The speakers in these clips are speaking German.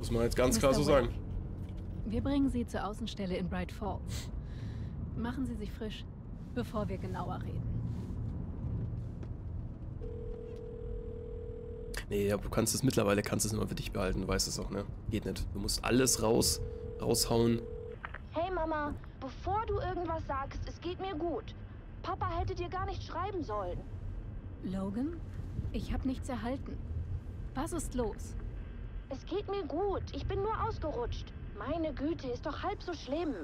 Muss man jetzt ganz klar Mr. so sagen. Wir bringen Sie zur Außenstelle in Bright Falls. Machen Sie sich frisch, bevor wir genauer reden. Nee, ja, du kannst es mittlerweile, kannst es immer für dich behalten, du weißt es auch, ne? Geht nicht. Du musst alles raus, raushauen. Hey Mama, bevor du irgendwas sagst, es geht mir gut. Papa hätte dir gar nicht schreiben sollen. Logan, ich habe nichts erhalten. Was ist los? Es geht mir gut. Ich bin nur ausgerutscht. Meine Güte, ist doch halb so schlimm.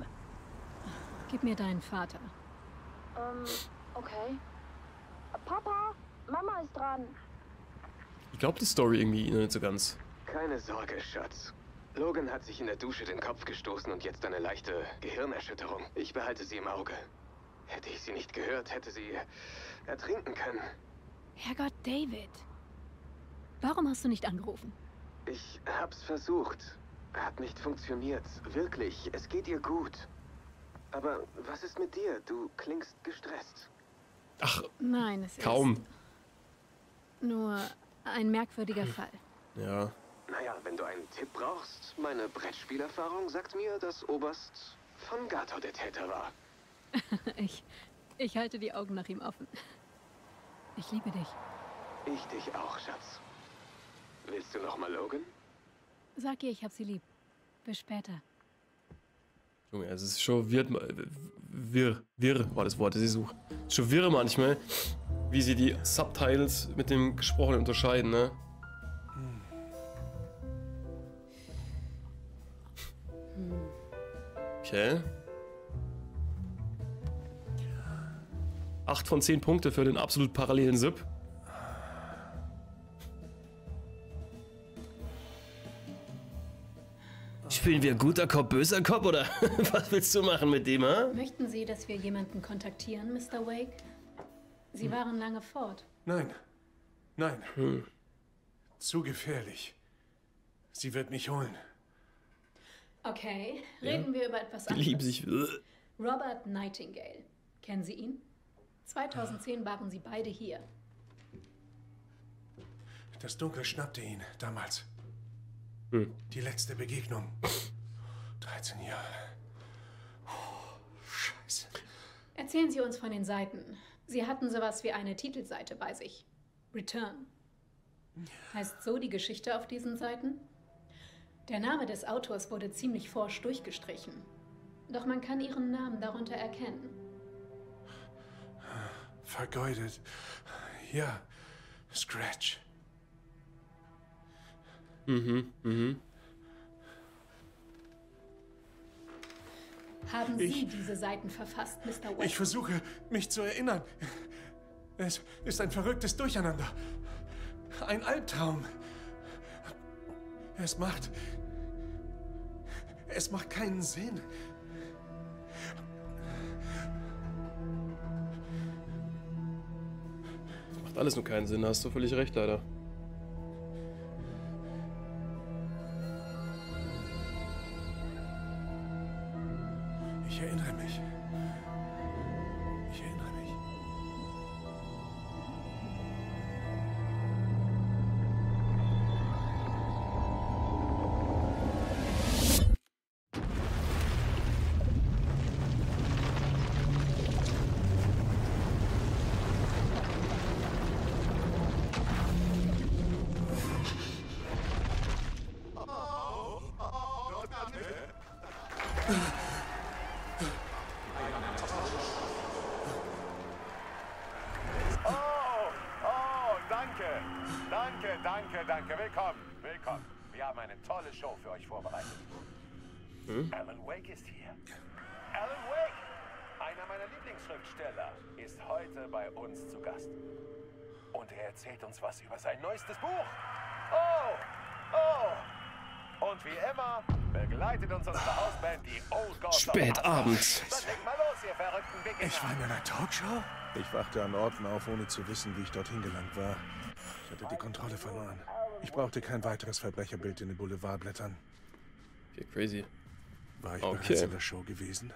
Gib mir deinen Vater. Ähm, okay. Papa, Mama ist dran. Ich glaube die Story irgendwie noch nicht so ganz. Keine Sorge, Schatz. Logan hat sich in der Dusche den Kopf gestoßen und jetzt eine leichte Gehirnerschütterung. Ich behalte sie im Auge. Hätte ich sie nicht gehört, hätte sie ertrinken können. Herrgott, David. Warum hast du nicht angerufen? Ich hab's versucht. Hat nicht funktioniert. Wirklich, es geht ihr gut. Aber was ist mit dir? Du klingst gestresst. Ach, Nein, es kaum. ist nur ein merkwürdiger Fall. Ja. Naja, wenn du einen Tipp brauchst, meine Brettspielerfahrung sagt mir, dass Oberst von Gato der Täter war. Ich, ich halte die Augen nach ihm offen. Ich liebe dich. Ich dich auch, Schatz. Willst du noch mal Logan? Sag ihr, ich hab sie lieb. Bis später. Junge, es ist schon wirr, wirr, wirr war das Wort, das ich suche. Es ist schon wirr manchmal, wie sie die Subtitles mit dem Gesprochenen unterscheiden, ne? Okay. Acht von zehn Punkte für den absolut parallelen Sip. Spielen wir guter Cop, böser Cop oder was willst du machen mit dem, ha? Möchten Sie, dass wir jemanden kontaktieren, Mr. Wake? Sie waren lange fort. Nein. Nein. Zu gefährlich. Sie wird mich holen. Okay, reden wir über etwas anderes. lieben sich. Robert Nightingale. Kennen Sie ihn? 2010 waren sie beide hier. Das Dunkel schnappte ihn damals. Hm. Die letzte Begegnung. 13 Jahre. Oh, Scheiße. Erzählen Sie uns von den Seiten. Sie hatten sowas wie eine Titelseite bei sich. Return. Heißt so die Geschichte auf diesen Seiten? Der Name des Autors wurde ziemlich forsch durchgestrichen. Doch man kann ihren Namen darunter erkennen. Vergeudet. Ja. Scratch. Mhm, mhm. Haben Sie Ich- diese Seiten verfasst, Mr. West? Ich versuche, mich zu erinnern. Es ist ein verrücktes Durcheinander. Ein Albtraum. Es macht. Es macht keinen Sinn. Macht alles nur keinen Sinn, da hast du völlig recht, leider. Neuestes Buch. Oh, oh. Und wie immer begleitet uns unsere Hausband, die Old Gods Spät abends. Ich war in einer Talkshow? Ich wachte an Orten auf, ohne zu wissen, wie ich dorthin gelangt war. Ich hatte die Kontrolle verloren. Ich brauchte kein weiteres Verbrecherbild in den Boulevardblättern. Okay, crazy. War ich Okay. bereits in der Show gewesen?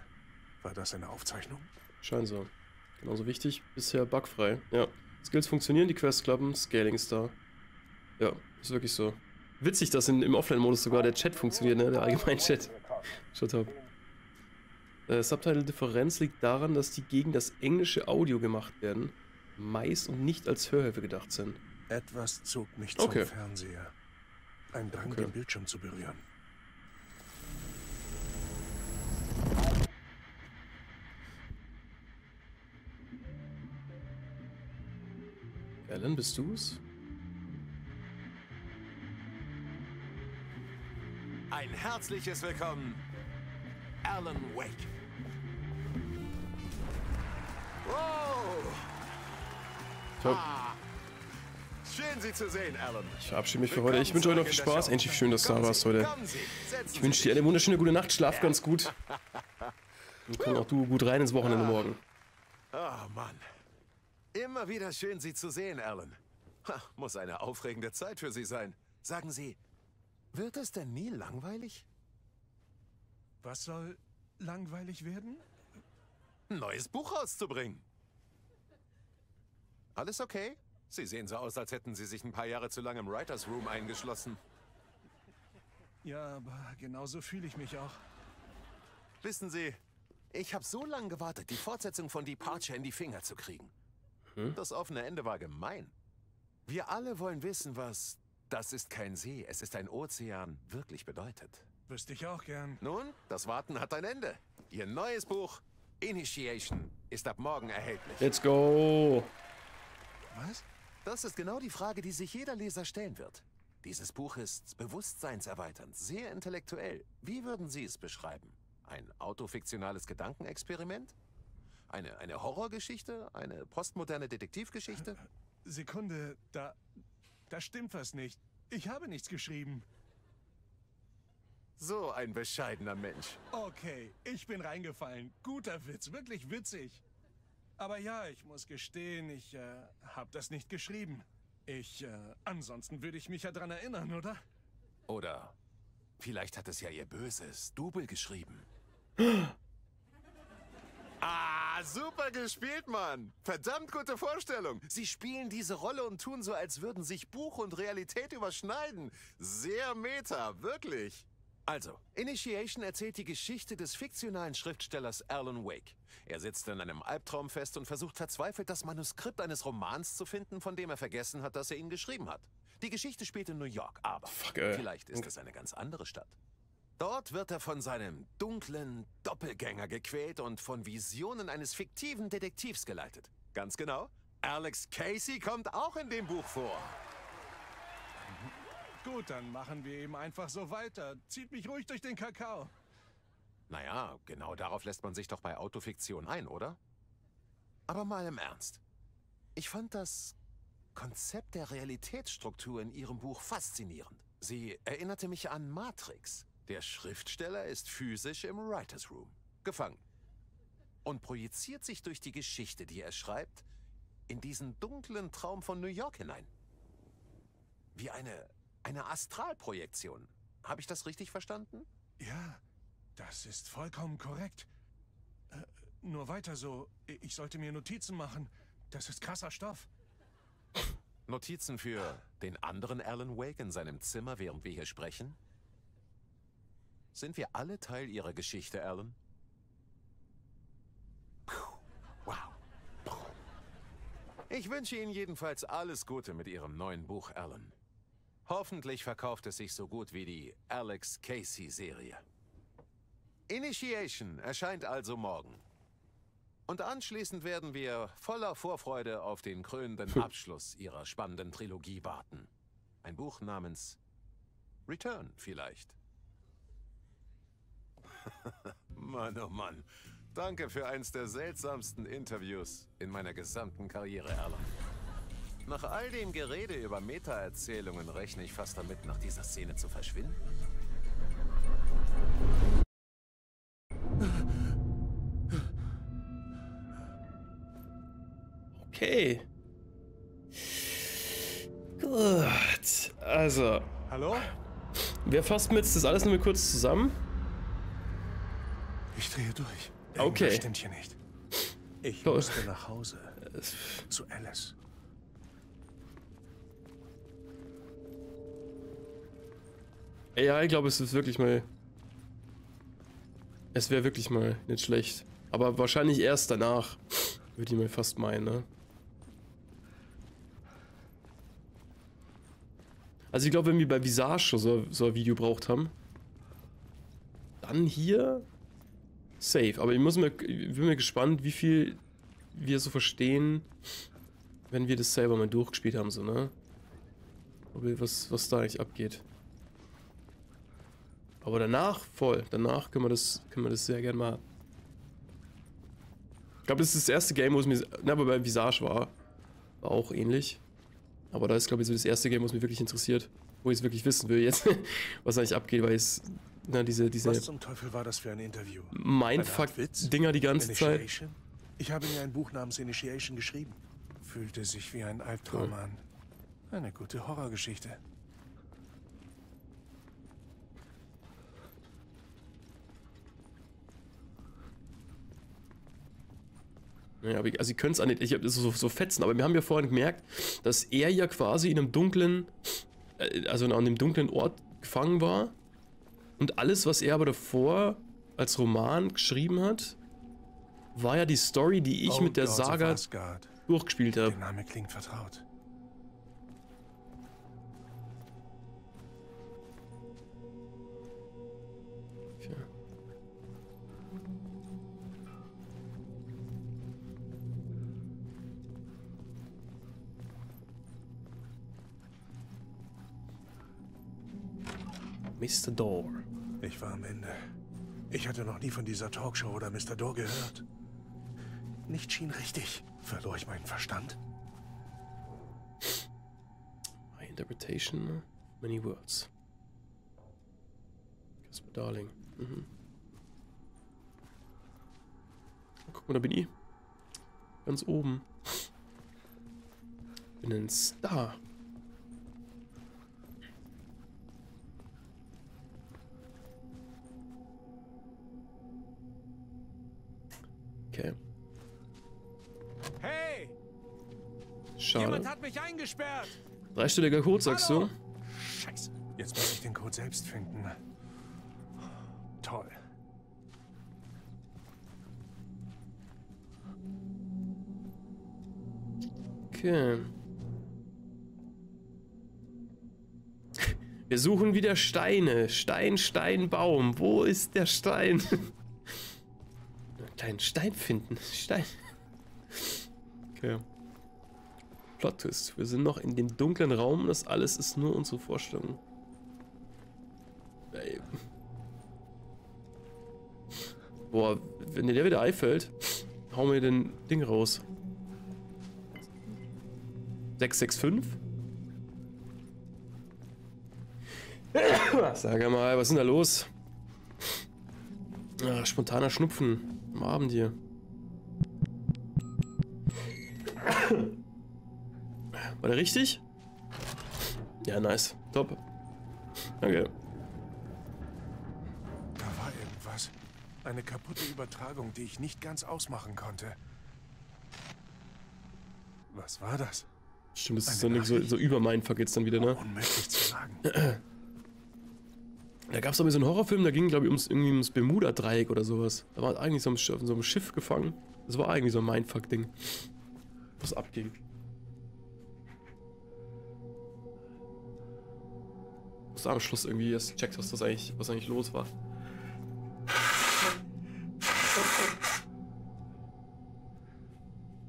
War das eine Aufzeichnung? Scheint so. Genauso wichtig, bisher bugfrei. Ja. Skills funktionieren, die Quests klappen, Scaling ist da. Ja, ist wirklich so. Witzig, dass in, im Offline-Modus sogar der Chat funktioniert, ne? Der allgemeine Chat. Schon top. Äh, Subtitle-Differenz liegt daran, dass die gegen das englische Audio gemacht werden, meist und nicht als Hörhilfe gedacht sind. Etwas zog mich zum Okay. Fernseher. Ein Drang, Okay. den Bildschirm zu berühren. Alan, bist du's? Ein herzliches Willkommen, Alan Wake. Wow! Top. Ah, schön, Sie zu sehen, Alan. Ich verabschiede mich für heute. Ich wünsche euch noch viel Spaß. Endlich schön, dass du da warst heute. Ich wünsche dir eine wunderschöne gute Nacht. Schlaf ganz gut. Und komm auch du gut rein ins Wochenende morgen. Oh Mann. Immer wieder schön, Sie zu sehen, Alan. Ha, muss eine aufregende Zeit für Sie sein. Sagen Sie, wird es denn nie langweilig? Was soll langweilig werden? Ein neues Buch rauszubringen. Alles okay? Sie sehen so aus, als hätten Sie sich ein paar Jahre zu lange im Writers Room eingeschlossen. Ja, aber genauso fühle ich mich auch. Wissen Sie, ich habe so lange gewartet, die Fortsetzung von Departure in die Finger zu kriegen. Das offene Ende war gemein. Wir alle wollen wissen, was das ist kein See, es ist ein Ozean wirklich bedeutet. Wüsste ich auch gern. Nun, das Warten hat ein Ende. Ihr neues Buch Initiation ist ab morgen erhältlich. Let's go. Was? Das ist genau die Frage, die sich jeder Leser stellen wird. Dieses Buch ist bewusstseinserweiternd, sehr intellektuell. Wie würden Sie es beschreiben? Ein autofiktionales Gedankenexperiment? Eine, eine Horrorgeschichte? Eine postmoderne Detektivgeschichte? Sekunde, da. Da stimmt was nicht. Ich habe nichts geschrieben. So ein bescheidener Mensch. Okay, ich bin reingefallen. Guter Witz, wirklich witzig. Aber ja, ich muss gestehen, ich äh, habe das nicht geschrieben. Ich, äh, ansonsten würde ich mich ja dran erinnern, oder? Oder vielleicht hat es ja Ihr böses Double geschrieben. Ah, super gespielt, Mann. Verdammt gute Vorstellung. Sie spielen diese Rolle und tun so, als würden sich Buch und Realität überschneiden. Sehr meta, wirklich. Also, Initiation erzählt die Geschichte des fiktionalen Schriftstellers Alan Wake. Er sitzt in einem Albtraum fest und versucht verzweifelt, das Manuskript eines Romans zu finden, von dem er vergessen hat, dass er ihn geschrieben hat. Die Geschichte spielt in New York, aber ey. vielleicht ist es eine ganz andere Stadt. Dort wird er von seinem dunklen Doppelgänger gequält und von Visionen eines fiktiven Detektivs geleitet. Ganz genau. Alex Casey kommt auch in dem Buch vor. Gut, dann machen wir eben einfach so weiter. Zieht mich ruhig durch den Kakao. Naja, genau darauf lässt man sich doch bei Autofiktion ein, oder? Aber mal im Ernst. Ich fand das Konzept der Realitätsstruktur in Ihrem Buch faszinierend. Sie erinnerte mich an Matrix. Der Schriftsteller ist physisch im Writers Room, gefangen. Und projiziert sich durch die Geschichte, die er schreibt, in diesen dunklen Traum von New York hinein. Wie eine, eine Astralprojektion. Habe ich das richtig verstanden? Ja, das ist vollkommen korrekt. Äh, nur weiter so. Ich sollte mir Notizen machen. Das ist krasser Stoff. Notizen für den anderen Alan Wake in seinem Zimmer, während wir hier sprechen? Sind wir alle Teil Ihrer Geschichte, Alan? Wow. Ich wünsche Ihnen jedenfalls alles Gute mit Ihrem neuen Buch, Alan. Hoffentlich verkauft es sich so gut wie die Alex Casey-Serie. Initiation erscheint also morgen. Und anschließend werden wir voller Vorfreude auf den krönenden Abschluss Ihrer spannenden Trilogie warten. Ein Buch namens Return vielleicht. Mann, oh Mann. Danke für eins der seltsamsten Interviews in meiner gesamten Karriere, Alan. Nach all dem Gerede über Meta-Erzählungen rechne ich fast damit, nach dieser Szene zu verschwinden. Okay. Gut. Also, Hallo? wir fassen jetzt das alles nur mal kurz zusammen. Ich drehe durch. Okay. Irgendwas stimmt hier nicht. Ich So. musste nach Hause. Zu Alice. Ja, ich glaube, es ist wirklich mal... Es wäre wirklich mal nicht schlecht. Aber wahrscheinlich erst danach, würde ich mal fast meinen, ne? Also ich glaube, wenn wir bei Visage so, so ein Video braucht haben, dann hier safe. Aber ich, muss mir, ich bin mir gespannt, wie viel wir so verstehen, wenn wir das selber mal durchgespielt haben, so, ne? Was, was da eigentlich abgeht. Aber danach voll. Danach können wir das, können wir das sehr gerne mal. Ich glaube, das ist das erste Game, wo es mir. Na, aber bei Visage war. War auch ähnlich. Aber da ist, glaube ich, so das erste Game, was mich wirklich interessiert. Wo ich es wirklich wissen will jetzt, was eigentlich abgeht, weil es. Na, diese, diese. Was zum Teufel war das für ein Interview? Mindfuck-Dinger die ganze Zeit. Ich habe mir ein Buch namens Initiation geschrieben. Fühlte sich wie ein Albtraum cool. an. Eine gute Horrorgeschichte. Ja, aber ich, also ich könnte es auch nicht, ich habe so, so fetzen, aber wir haben ja vorhin gemerkt, dass er ja quasi in einem dunklen, äh, also an einem dunklen Ort gefangen war. Und alles, was er aber davor als Roman geschrieben hat, war ja die Story, die ich oh, mit der Saga durchgespielt habe. Der Name klingt vertraut. Mr. Door. Ich war am Ende. Ich hatte noch nie von dieser Talkshow oder Mr. Door gehört. Nicht schien richtig. Verlor ich meinen Verstand? My interpretation, many words. Casper Darling. Mhm. Guck mal, da bin ich. Ganz oben. Bin ein Star. Okay. Hey! Schade. Jemand hat mich eingesperrt. Dreistelliger Code, sagst Hallo? du? Scheiße. Jetzt muss ich den Code selbst finden. Toll. Okay. Wir suchen wieder Steine. Stein, Stein, Baum. Wo ist der Stein? Kleinen Stein finden. Stein. Okay. Plot Twist. Wir sind noch in dem dunklen Raum. Das alles ist nur unsere Vorstellung. Ey. Boah, wenn dir der wieder einfällt, hau mir den Ding raus. 665? Sag mal, was ist denn da los? Ah, spontaner Schnupfen. Am Abend hier. War der richtig? Ja, nice. Top. Danke. Da war irgendwas. Eine kaputte Übertragung, die ich nicht ganz ausmachen konnte. Was war das? Stimmt, das ist so, so, so über Mindfuck jetzt dann wieder, ne? Unmöglich zu sagen. Da gab es doch so einen Horrorfilm, da ging, glaube ich, ums, irgendwie ums Bermuda-Dreieck oder sowas. Da war eigentlich so ein, so einem Schiff gefangen. Das war eigentlich so ein Mindfuck-Ding. Was abging. Muss am Schluss irgendwie erst checkt, was das eigentlich, was eigentlich los war.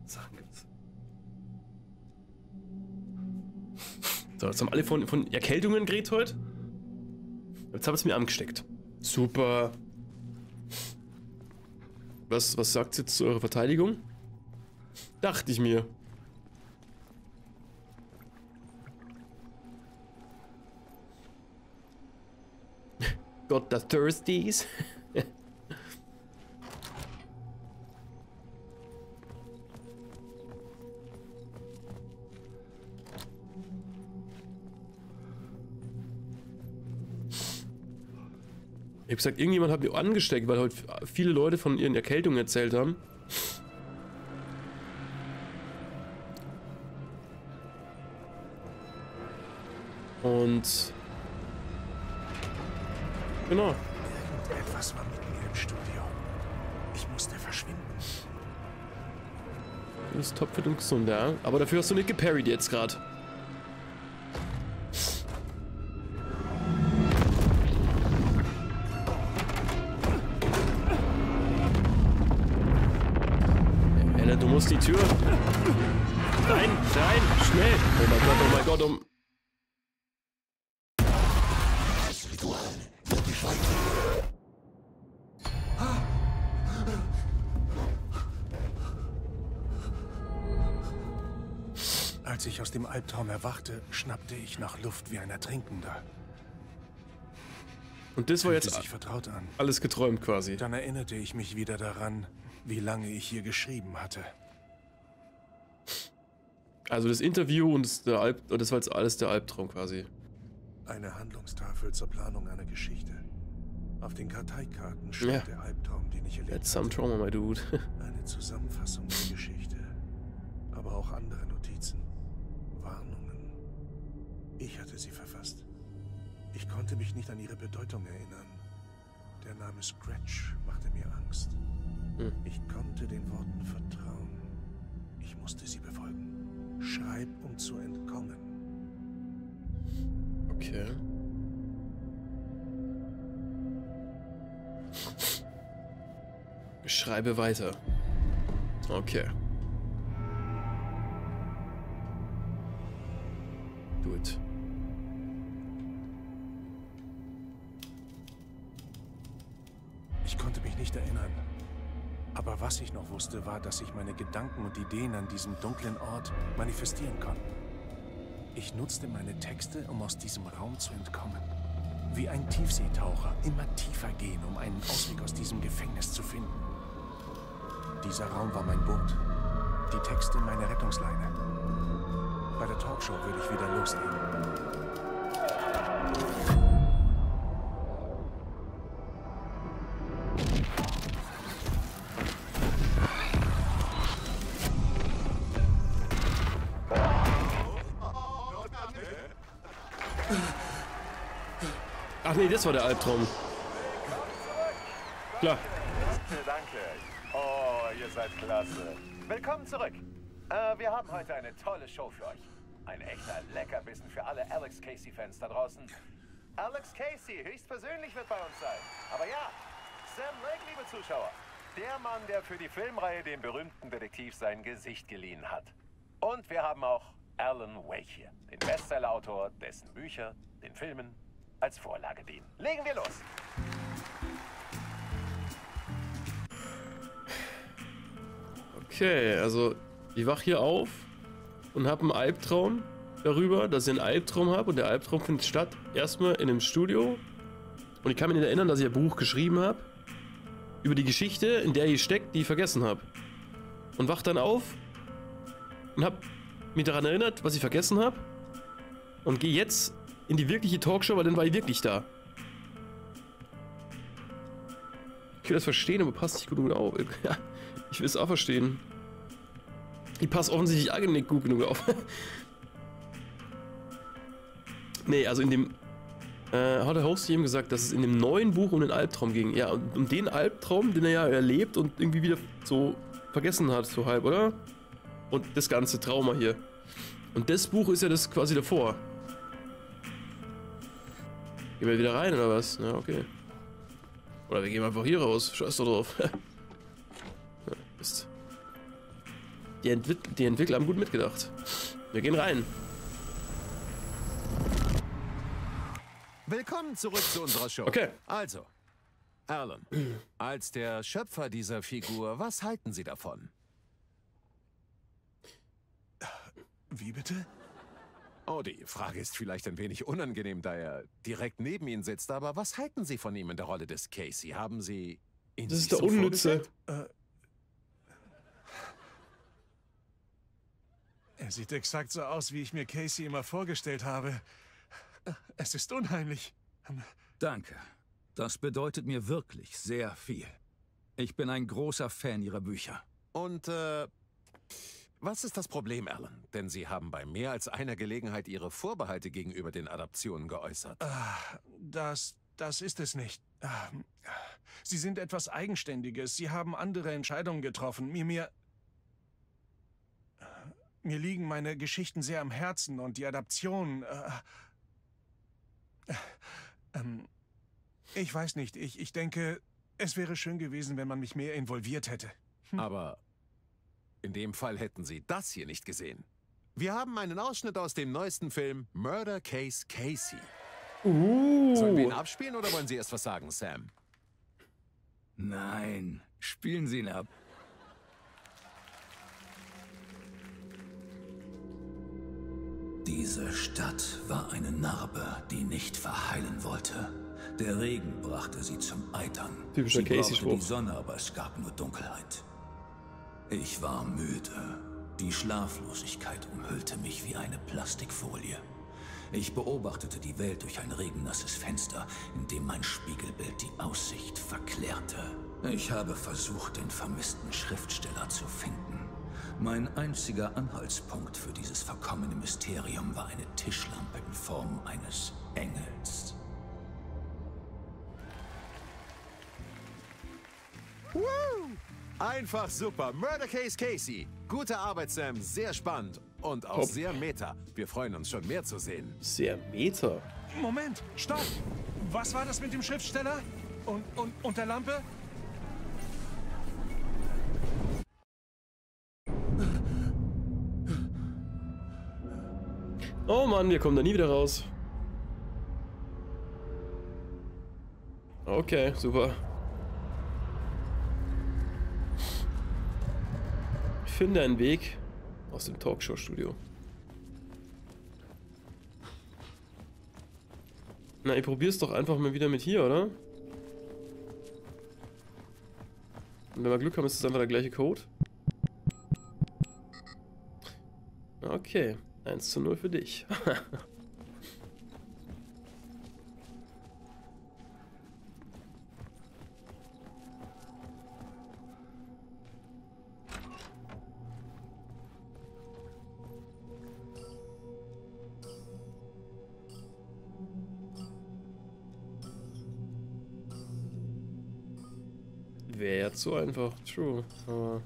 Sachen gibt's. So, jetzt haben alle von, von Erkältungen geredet heute. Jetzt habe ich es mir angesteckt. Super. Was, was sagt jetzt zu eurer Verteidigung? Dachte ich mir. Got the Thirsties? habe gesagt, irgendjemand hat mich angesteckt, weil heute viele Leute von ihren Erkältungen erzählt haben. Und Genau. Irgendetwas war mit mir im Studio. Ich musste verschwinden. Du bist topfit und gesund, ja. Aber dafür hast du nicht geparried jetzt gerade. Tür. Rein, rein, schnell. Oh mein Gott, oh mein Gott, um. Als ich aus dem Albtraum erwachte, schnappte ich nach Luft wie ein Ertrinkender. Und das war jetzt sich vertraut an. alles geträumt quasi. Dann erinnerte ich mich wieder daran, wie lange ich hier geschrieben hatte. Also das Interview und das, der Alb das war jetzt alles der Albtraum quasi. Eine Handlungstafel zur Planung einer Geschichte. Auf den Karteikarten stand Ja. der Albtraum, den ich erlebt That's some hatte. trauma, my dude. Eine Zusammenfassung der Geschichte. Aber auch andere Notizen. Warnungen. Ich hatte sie verfasst. Ich konnte mich nicht an ihre Bedeutung erinnern. Der Name Scratch machte mir Angst. Hm. Ich konnte den Worten vertrauen. Ich musste sie befolgen. Schreib, um zu entkommen. Okay. Schreibe weiter. Okay. Do it. Ich konnte mich nicht erinnern. Aber was ich noch wusste, war, dass sich meine Gedanken und Ideen an diesem dunklen Ort manifestieren konnten. Ich nutzte meine Texte, um aus diesem Raum zu entkommen. Wie ein Tiefseetaucher immer tiefer gehen, um einen Ausweg aus diesem Gefängnis zu finden. Dieser Raum war mein Boot. Die Texte meine Rettungsleine. Bei der Talkshow würde ich wieder loslegen. Das war der Albtraum. Klar. Danke. Oh, ihr seid klasse. Willkommen zurück. Äh, wir haben heute eine tolle Show für euch. Ein echter Leckerbissen für alle Alex Casey-Fans da draußen. Alex Casey höchstpersönlich wird bei uns sein. Aber ja, Sam Lake, liebe Zuschauer. Der Mann, der für die Filmreihe dem berühmten Detektiv sein Gesicht geliehen hat. Und wir haben auch Alan Wake hier, den Bestsellerautor, dessen Bücher, den Filmen, als Vorlage dienen. Legen wir los. Okay, also ich wach hier auf und habe einen Albtraum darüber, dass ich einen Albtraum habe und der Albtraum findet statt erstmal in einem Studio und ich kann mich nicht erinnern, dass ich ein Buch geschrieben habe über die Geschichte, in der ich steckt, die ich vergessen habe. Und wach dann auf und habe mich daran erinnert, was ich vergessen habe und gehe jetzt in die wirkliche Talkshow, weil dann war ich wirklich da. Ich will das verstehen, aber passt nicht gut genug auf. Ich will es auch verstehen. Ich passe offensichtlich auch nicht gut genug auf. nee, also in dem. Äh, hat der Host eben gesagt, dass es in dem neuen Buch um den Albtraum ging. Ja, um den Albtraum, den er ja erlebt und irgendwie wieder so vergessen hat, so halb, oder? Und das ganze Trauma hier. Und das Buch ist ja das quasi davor. Gehen wir wieder rein, oder was? Ja, okay. Oder wir gehen einfach hier raus. Scheiß doch drauf. ja, Mist. Die, Entwick die Entwickler haben gut mitgedacht. Wir gehen rein. Willkommen zurück zu unserer Show. Okay. Also, Alan, als der Schöpfer dieser Figur, was halten Sie davon? Wie bitte? Oh, die Frage ist vielleicht ein wenig unangenehm, da er direkt neben Ihnen sitzt, aber was halten Sie von ihm in der Rolle des Casey? Haben Sie ihn Das sich ist der so Unnütze. vorgestellt? Er sieht exakt so aus, wie ich mir Casey immer vorgestellt habe. Es ist unheimlich. Danke. Das bedeutet mir wirklich sehr viel. Ich bin ein großer Fan Ihrer Bücher. Und, äh, was ist das Problem, Alan? Denn Sie haben bei mehr als einer Gelegenheit Ihre Vorbehalte gegenüber den Adaptionen geäußert. Das, das ist es nicht. Ähm, Sie sind etwas Eigenständiges. Sie haben andere Entscheidungen getroffen. Mir, mir... Mir liegen meine Geschichten sehr am Herzen und die Adaption... Äh, äh, ähm, ich weiß nicht. Ich, ich denke, es wäre schön gewesen, wenn man mich mehr involviert hätte. Hm. Aber in dem Fall hätten Sie das hier nicht gesehen. Wir haben einen Ausschnitt aus dem neuesten Film Murder Case Casey. Uh. Sollen wir ihn abspielen oder wollen Sie erst was sagen, Sam? Nein, spielen Sie ihn ab. Diese Stadt war eine Narbe, die nicht verheilen wollte. Der Regen brachte sie zum Eitern. Typischer Casey-Spruch. die Sonne, aber es gab nur Dunkelheit. Ich war müde. Die Schlaflosigkeit umhüllte mich wie eine Plastikfolie. Ich beobachtete die Welt durch ein regennasses Fenster, in dem mein Spiegelbild die Aussicht verklärte. Ich habe versucht, den vermissten Schriftsteller zu finden. Mein einziger Anhaltspunkt für dieses verkommene Mysterium war eine Tischlampe in Form eines Engels. Woo! Einfach super. Murder Case Casey. Gute Arbeit, Sam. Sehr spannend. Und auch Top. sehr meta. Wir freuen uns schon mehr zu sehen. Sehr meta. Moment, stopp. Was war das mit dem Schriftsteller? Und, und, und der Lampe? Oh Mann, wir kommen da nie wieder raus. Okay, super. Finde einen Weg aus dem Talkshow-Studio. Na, ich probier's doch einfach mal wieder mit hier, oder? Und wenn wir Glück haben, ist es einfach der gleiche Code. Okay, 1 zu 0 für dich. Zu einfach, true. Aber.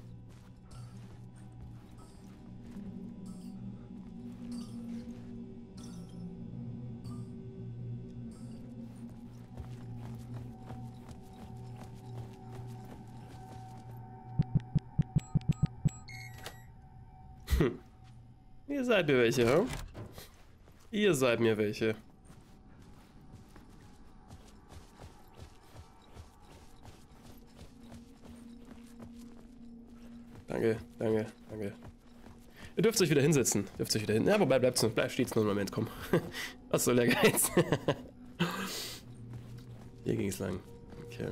Ihr seid mir welche, hm? Ihr seid mir welche. Dürft euch wieder hinsetzen. Dürft euch wieder hin. Ja, wobei bleibt es bleib, steht's nur einen Moment, komm. Was soll der Geiz? Hier ging es lang. Okay.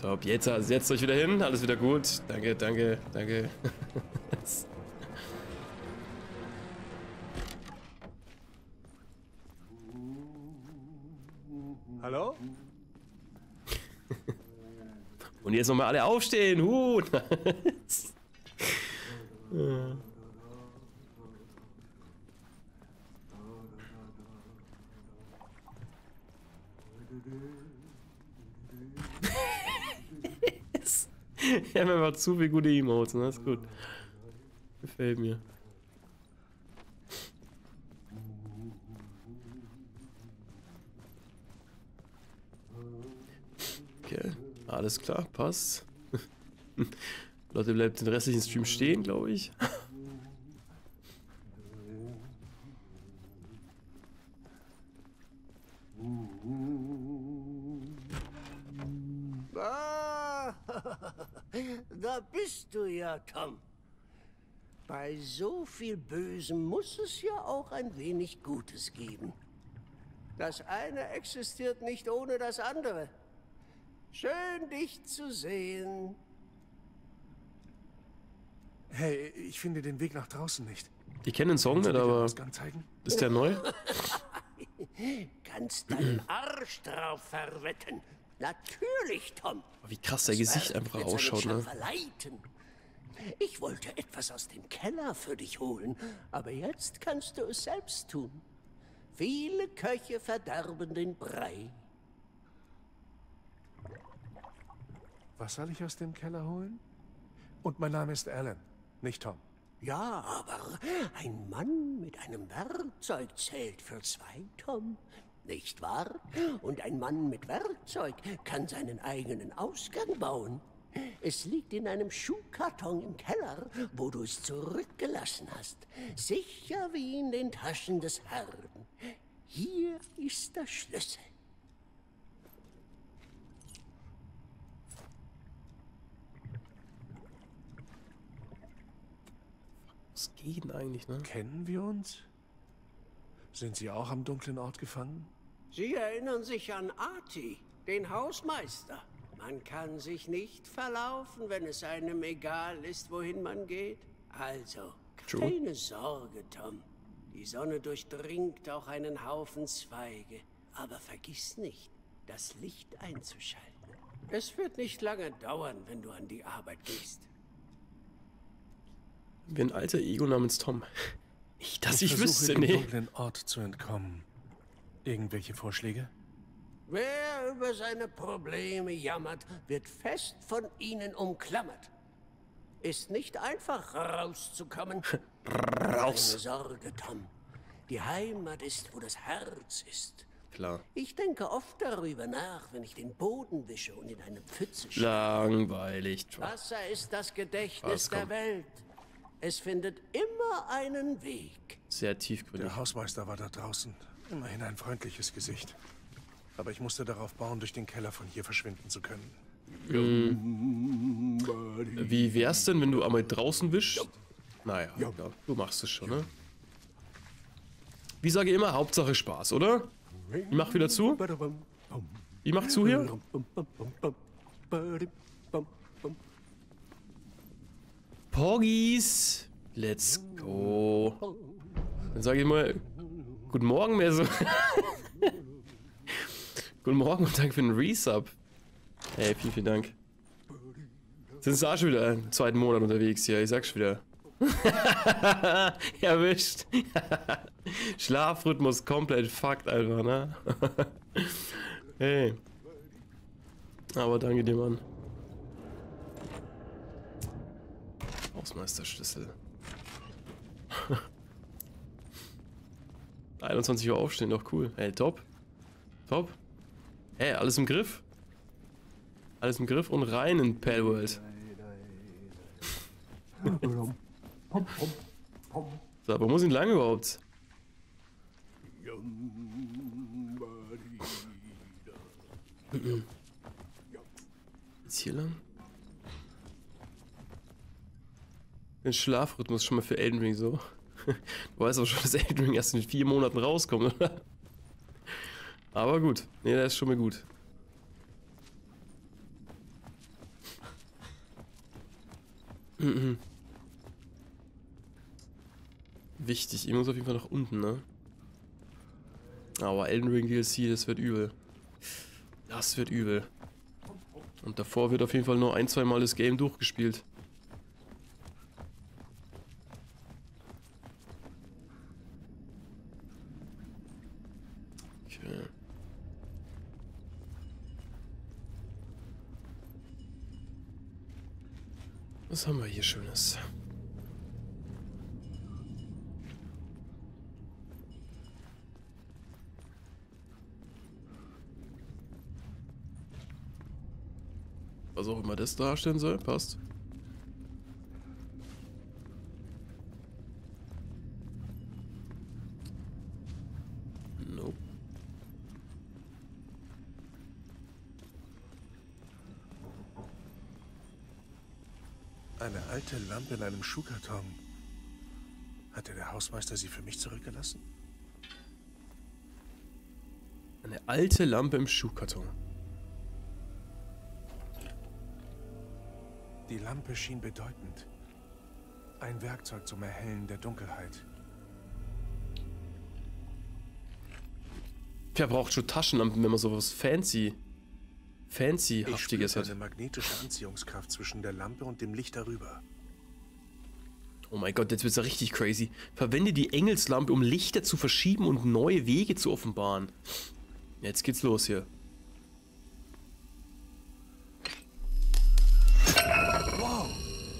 Top, jetzt setzt euch wieder hin, alles wieder gut. Danke, danke, danke. Hallo? Und jetzt nochmal alle aufstehen. Huh. War zu viele gute Emotes, ne? Ist gut. Gefällt mir. Okay. Alles klar, passt. Leute, bleibt den restlichen Stream stehen, glaube ich. Ah, da bist du ja, Tom. Bei so viel Bösem muss es ja auch ein wenig Gutes geben. Das eine existiert nicht ohne das andere. Schön, dich zu sehen. Hey, ich finde den Weg nach draußen nicht. Ich kenne den Song nicht, aber ist der neu? Kannst deinen Arsch drauf verwetten. Natürlich, Tom. Wie krass der Gesicht einfach ausschaut, ne? Verleiten. Ich wollte etwas aus dem Keller für dich holen, aber jetzt kannst du es selbst tun. Viele Köche verderben den Brei. Was soll ich aus dem Keller holen? Und mein Name ist Alan, nicht Tom. Ja, aber ein Mann mit einem Werkzeug zählt für zwei, Tom. Nicht wahr? Und ein Mann mit Werkzeug kann seinen eigenen Ausgang bauen. Es liegt in einem Schuhkarton im Keller, wo du es zurückgelassen hast. Sicher wie in den Taschen des Herrn. Hier ist der Schlüssel. Was geht denn eigentlich, ne? Kennen wir uns? Sind Sie auch am dunklen Ort gefangen? Sie erinnern sich an Arti, den Hausmeister. Man kann sich nicht verlaufen, wenn es einem egal ist, wohin man geht. Also, keine Sorge, Tom. Die Sonne durchdringt auch einen Haufen Zweige. Aber vergiss nicht, das Licht einzuschalten. Es wird nicht lange dauern, wenn du an die Arbeit gehst. Wie ein alter Ego namens Tom. Nicht, dass ich, versuche, wüsste, dem nee. dunklen Ort zu entkommen. Irgendwelche Vorschläge? Wer über seine Probleme jammert, wird fest von ihnen umklammert. Ist nicht einfach rauszukommen. Raus. Keine Sorge, Tom. Die Heimat ist, wo das Herz ist. Klar. Ich denke oft darüber nach, wenn ich den Boden wische und in eine Pfütze schaue. Langweilig. Wasser ist das Gedächtnis Was, der Welt. Es findet immer einen Weg. Sehr tiefgründig. Der Hausmeister war da draußen. Immerhin ein freundliches Gesicht. Aber ich musste darauf bauen, durch den Keller von hier verschwinden zu können. Wie wär's denn, wenn du einmal draußen wischst? Naja, ja. du machst es schon, ne? Wie sage ich immer, Hauptsache Spaß, oder? Ich mach wieder zu. Ich mach zu hier. Porgies, let's go. Dann sage ich mal, guten Morgen, mehr so. guten Morgen und danke für den Resub. Hey, vielen, vielen Dank. Sind sie auch schon wieder im zweiten Monat unterwegs hier, ich sag's wieder. Erwischt. Schlafrhythmus komplett fucked einfach, ne? hey. Aber danke dir, Mann. Hausmeisterschlüssel. 21 Uhr aufstehen, doch cool. Hey, top. Top. Hey, alles im Griff. Alles im Griff und rein in Palworld. so, aber muss ihn lang überhaupt? Jetzt hier lang? Den Schlafrhythmus schon mal für Elden Ring so. Du weißt aber schon, dass Elden Ring erst in vier Monaten rauskommt, oder? Aber gut. Ne, der ist schon mal gut. Mhm. Wichtig, ich muss auf jeden Fall nach unten, ne? Aber Elden Ring DLC, das wird übel. Das wird übel. Und davor wird auf jeden Fall nur ein, zwei Mal das Game durchgespielt. Okay. Was haben wir hier Schönes? Was auch immer das darstellen soll, passt. Nope. Eine alte Lampe in einem Schuhkarton. Hatte der Hausmeister sie für mich zurückgelassen? Eine alte Lampe im Schuhkarton. Die Lampe schien bedeutend. Ein Werkzeug zum Erhellen der Dunkelheit. Wer braucht schon Taschenlampen, wenn man sowas fancy, fancy Ich haftiges spürte hat? eine magnetische Anziehungskraft zwischen der Lampe und dem Licht darüber. Oh mein Gott, jetzt wird's ja richtig crazy. Verwende die Engelslampe, um Lichter zu verschieben und neue Wege zu offenbaren. Jetzt geht's los hier. Wow!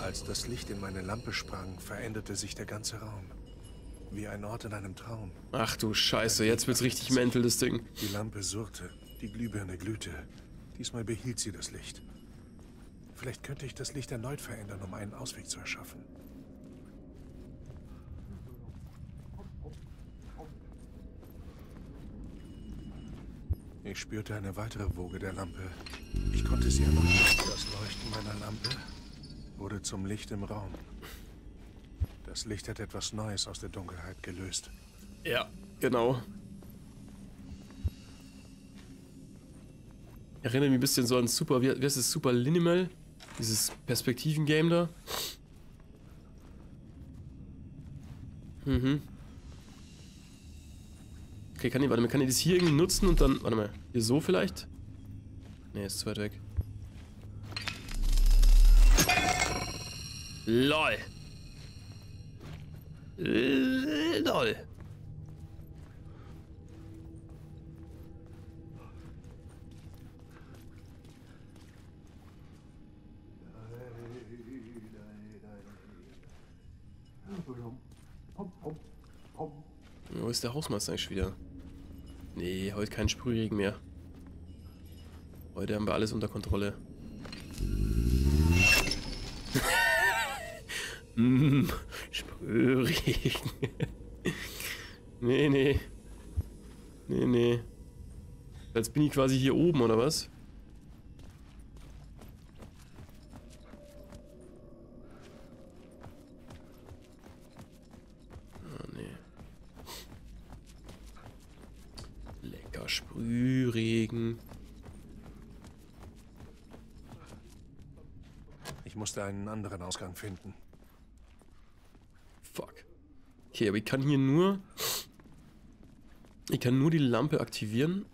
Als das Licht in meine Lampe sprang, veränderte sich der ganze Raum. Wie ein Ort in einem Traum. Ach du Scheiße, jetzt wird's richtig mental, das Ding. Die Lampe surrte, die Glühbirne glühte. Diesmal behielt sie das Licht. Vielleicht könnte ich das Licht erneut verändern, um einen Ausweg zu erschaffen. Ich spürte eine weitere Woge der Lampe. Ich konnte sie erneut. Das Leuchten meiner Lampe wurde zum Licht im Raum. Das Licht hat etwas Neues aus der Dunkelheit gelöst. Ja, genau. Erinnert mich ein bisschen so an Super, wie, heißt es, Super Linimal? Dieses Perspektiven-Game da. Mhm. Okay, kann ich, warte mal, kann ich das hier irgendwie nutzen und dann, warte mal, hier so vielleicht? Ne, ist zu weit weg. LOL. LOL. Wo ist der Hausmeister eigentlich wieder? Nee, heute kein Sprühregen mehr. Heute haben wir alles unter Kontrolle. mm, Sprühregen. nee, nee. Nee, nee. Jetzt bin ich quasi hier oben, oder was? Ah, nee. Lecker Sprühregen. Ich musste einen anderen Ausgang finden. Fuck. Okay, aber ich kann hier nur... Ich kann nur die Lampe aktivieren,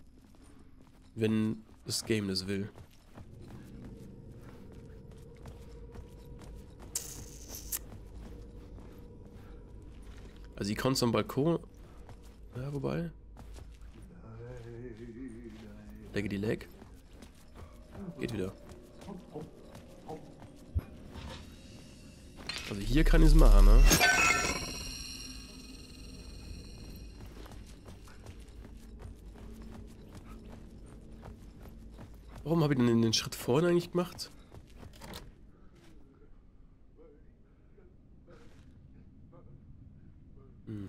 wenn das Game das will. Also ich konnte am Balkon... Ja, wobei... Die Leg. Geht wieder. Also hier kann ich es machen, ne? Warum habe ich denn den Schritt vorne eigentlich gemacht? Hm.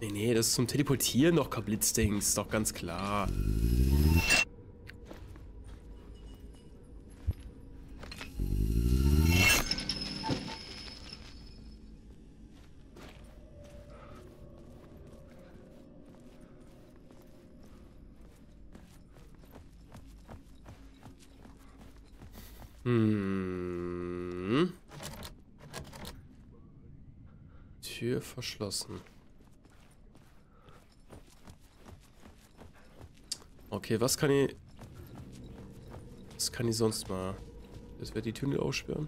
Nee, nee, das ist zum Teleportieren doch kein Blitzding, ist doch ganz klar. Hm. Tür verschlossen. Okay, was kann ich... Was kann ich sonst mal... Das wird die Tunnel aussperren.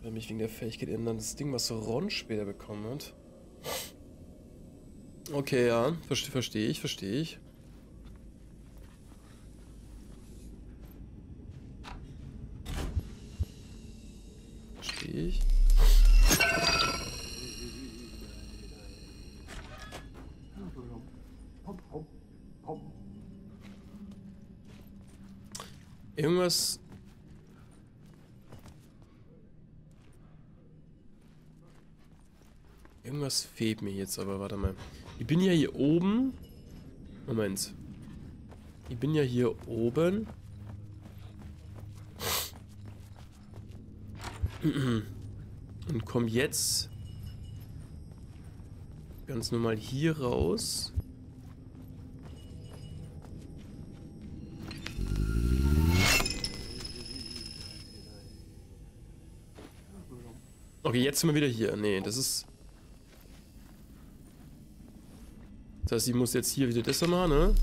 Wenn mich wegen der Fähigkeit ändern, das Ding, was Ron später bekommen hat. Okay, ja, verstehe versteh ich, verstehe ich. Verstehe ich. Irgendwas... Irgendwas fehlt mir jetzt, aber warte mal. Ich bin ja hier oben. Moment. Ich bin ja hier oben. Und komm jetzt ganz normal hier raus. Okay, jetzt sind wir wieder hier. Nee, das ist... Das heißt, ich muss jetzt hier wieder das machen, ne?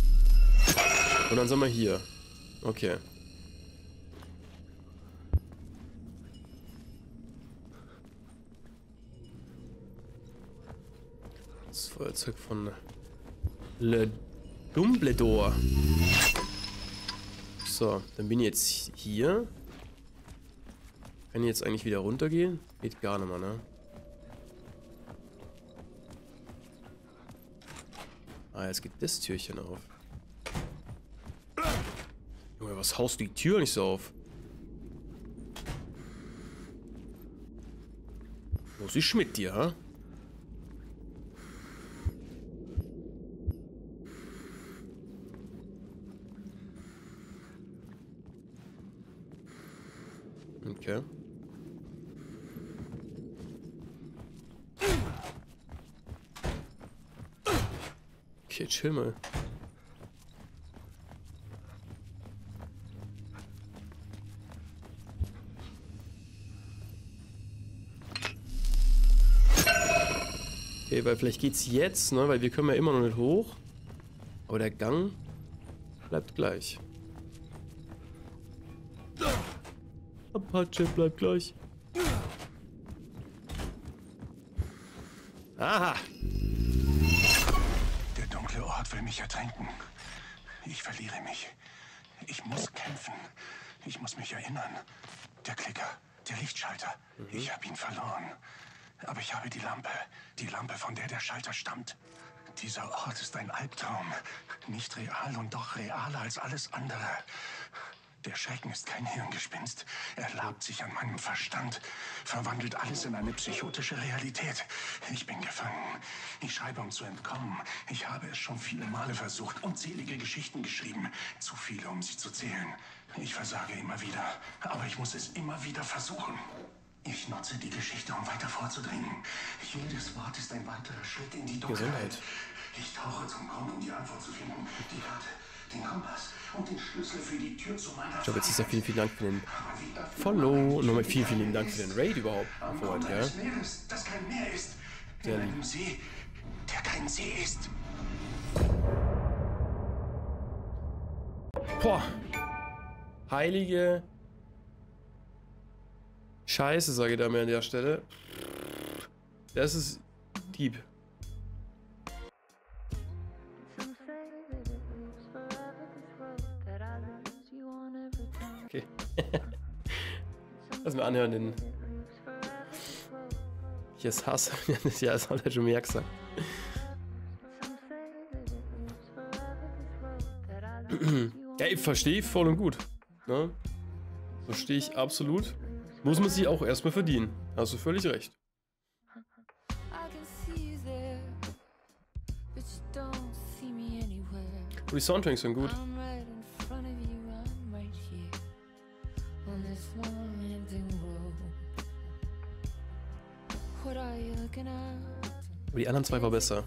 Und dann sind wir hier. Okay. Das Feuerzeug von Le Dumbledore. So, dann bin ich jetzt hier. Kann ich jetzt eigentlich wieder runtergehen? Geht gar nicht mehr, ne? Ah, jetzt geht das Türchen auf. Junge, was haust du die Tür nicht so auf? Was ist mit dir, ha? Okay. Okay, chill mal. Okay, weil vielleicht geht's jetzt, ne? Weil wir können ja immer noch nicht hoch. Aber der Gang bleibt gleich. Apache bleibt gleich. Aha! Ort will mich ertränken. Ich verliere mich. Ich muss kämpfen. Ich muss mich erinnern. Der Klicker, der Lichtschalter. Mhm. Ich habe ihn verloren. Aber ich habe die Lampe. Die Lampe, von der der Schalter stammt. Dieser Ort ist ein Albtraum. Nicht real und doch realer als alles andere. Der Schrecken ist kein Hirngespinst. Er labt sich an meinem Verstand, verwandelt alles in eine psychotische Realität. Ich bin gefangen. Ich schreibe, um zu entkommen. Ich habe es schon viele Male versucht, unzählige Geschichten geschrieben. Zu viele, um sie zu zählen. Ich versage immer wieder, aber ich muss es immer wieder versuchen. Ich nutze die Geschichte, um weiter vorzudringen. Jedes Wort ist ein weiterer Schritt in die Dunkelheit. Gesundheit. Ich tauche zum Grund, um die Antwort zu finden. Die Karte, den Kompass und den Schlüssel für die Tür zu meiner Ich glaube, jetzt ist ja vielen, vielen Dank für den Follow nochmal vielen, vielen Dank für den Raid überhaupt. Vorhin, ja? Meeres, das kein Meer ist. In einem See, der kein See ist. Boah. Heilige Scheiße, sage ich da mir an der Stelle. Das ist Dieb. Okay. Lass mir anhören, den. Hier ist Hass. ja, das hat er schon mehr gesagt. ja, ich verstehe voll und gut. Ne? Verstehe ich absolut. Muss man sich auch erstmal verdienen. Hast du völlig recht. Und die Soundtracks sind gut. Aber die anderen zwei war besser.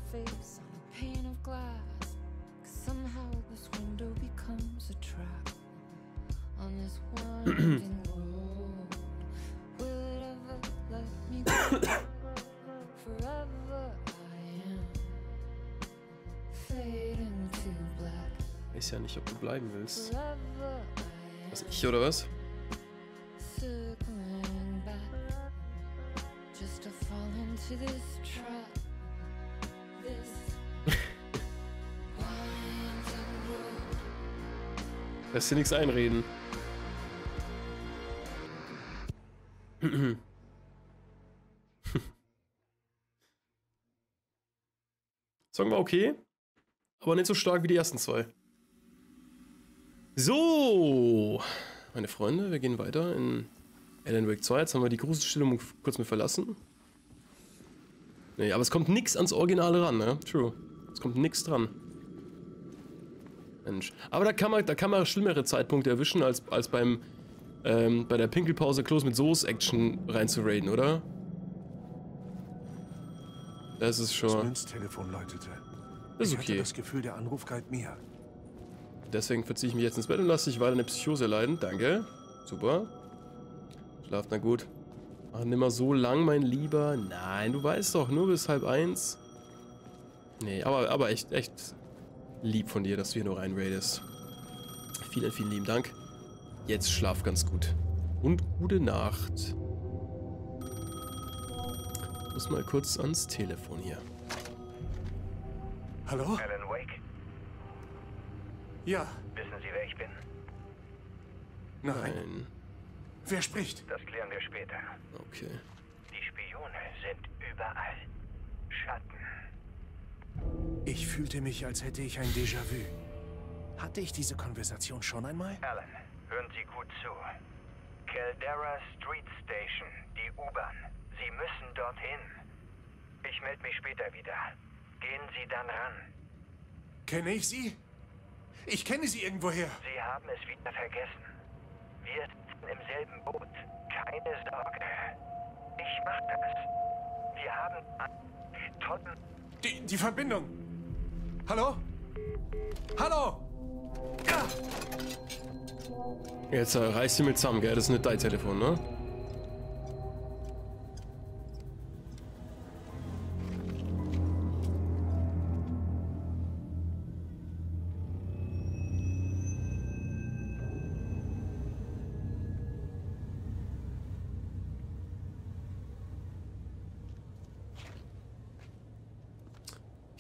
Weiß ja nicht, ob du bleiben willst. Was ich oder was? Lass dir nichts einreden. Song war okay, aber nicht so stark wie die ersten zwei. So, meine Freunde, wir gehen weiter in Alan Wake 2. Jetzt haben wir die Gruselstellung kurz mit verlassen. Nee, aber es kommt nichts ans Originale ran, ne? True. Es kommt nichts dran. Mensch. Aber da kann man, da kann man schlimmere Zeitpunkte erwischen, als, als beim ähm, bei der Pinkelpause Close mit Soße Action rein zu raiden, oder? Das ist schon. Das Münztelefon läutete. Das ist okay. Ich hatte das Gefühl, der Anruf galt mir. Deswegen verziehe ich mich jetzt ins Bett und lasse dich weiter eine Psychose leiden. Danke. Super. Schlaft na gut. Ach, nimmer so lang, mein Lieber. Nein, du weißt doch, nur bis halb eins. Nee, aber, aber echt, echt lieb von dir, dass du hier nur rein raidest. Vielen, vielen lieben Dank. Jetzt schlaf ganz gut. Und gute Nacht. Muss mal kurz ans Telefon hier. Hallo? Alan Wake, Ja. wissen Sie, wer ich bin? Nein. Nein. Wer spricht? Das klären wir später. Okay. Die Spione sind überall. Schatten. Ich fühlte mich, als hätte ich ein Déjà-vu. Hatte ich diese Konversation schon einmal? Alan, hören Sie gut zu. Caldera Street Station, die U-Bahn. Sie müssen dorthin. Ich melde mich später wieder. Gehen Sie dann ran. Kenne ich sie? Ich kenne sie irgendwoher. Sie haben es wieder vergessen. Wir sitzen im selben Boot. Keine Sorge. Ich mach das. Wir haben einen tollen Die, die Verbindung. Hallo? Hallo? Ja! Jetzt äh, reißt du mit zusammen, gell? Das ist nicht dein Telefon, ne?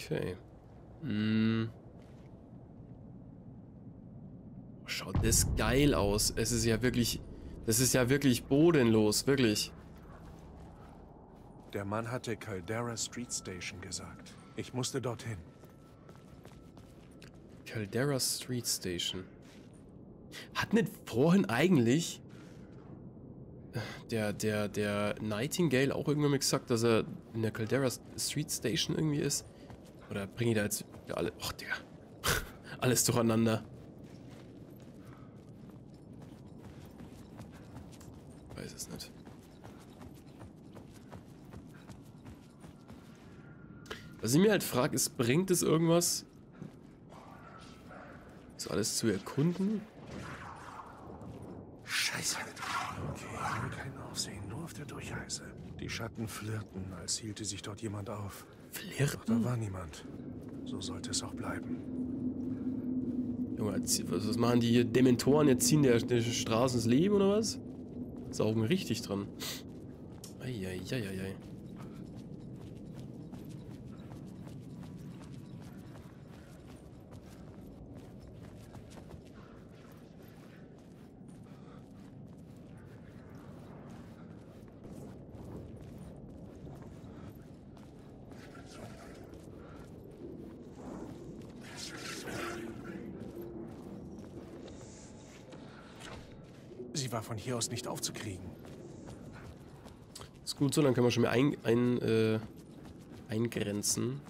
Okay. Hm. Schaut das geil aus. Es ist ja wirklich. Das ist ja wirklich bodenlos, wirklich. Der Mann hatte Caldera Street Station gesagt. Ich musste dorthin. Caldera Street Station. Hat nicht vorhin eigentlich der, der, der Nightingale auch irgendwann mal gesagt, dass er in der Caldera Street Station irgendwie ist? Oder bringe ich da jetzt alle. Ach, Digga. Alles durcheinander. Weiß es nicht. Was ich mir halt frage, ist, bringt es irgendwas, das alles zu erkunden? Scheiße. Okay, kein Aufsehen, nur auf der Durchreise. Die Schatten flirten, als hielte sich dort jemand auf. Doch da Flirten? war niemand. So sollte es auch bleiben. Junge, was machen die hier? Dementoren jetzt ziehen der, der Straßen ins Leben oder was? Saugen richtig dran. Eieieiei. Sie war von hier aus nicht aufzukriegen. Ist gut so, dann können wir schon mal ein, ein, äh, eingrenzen,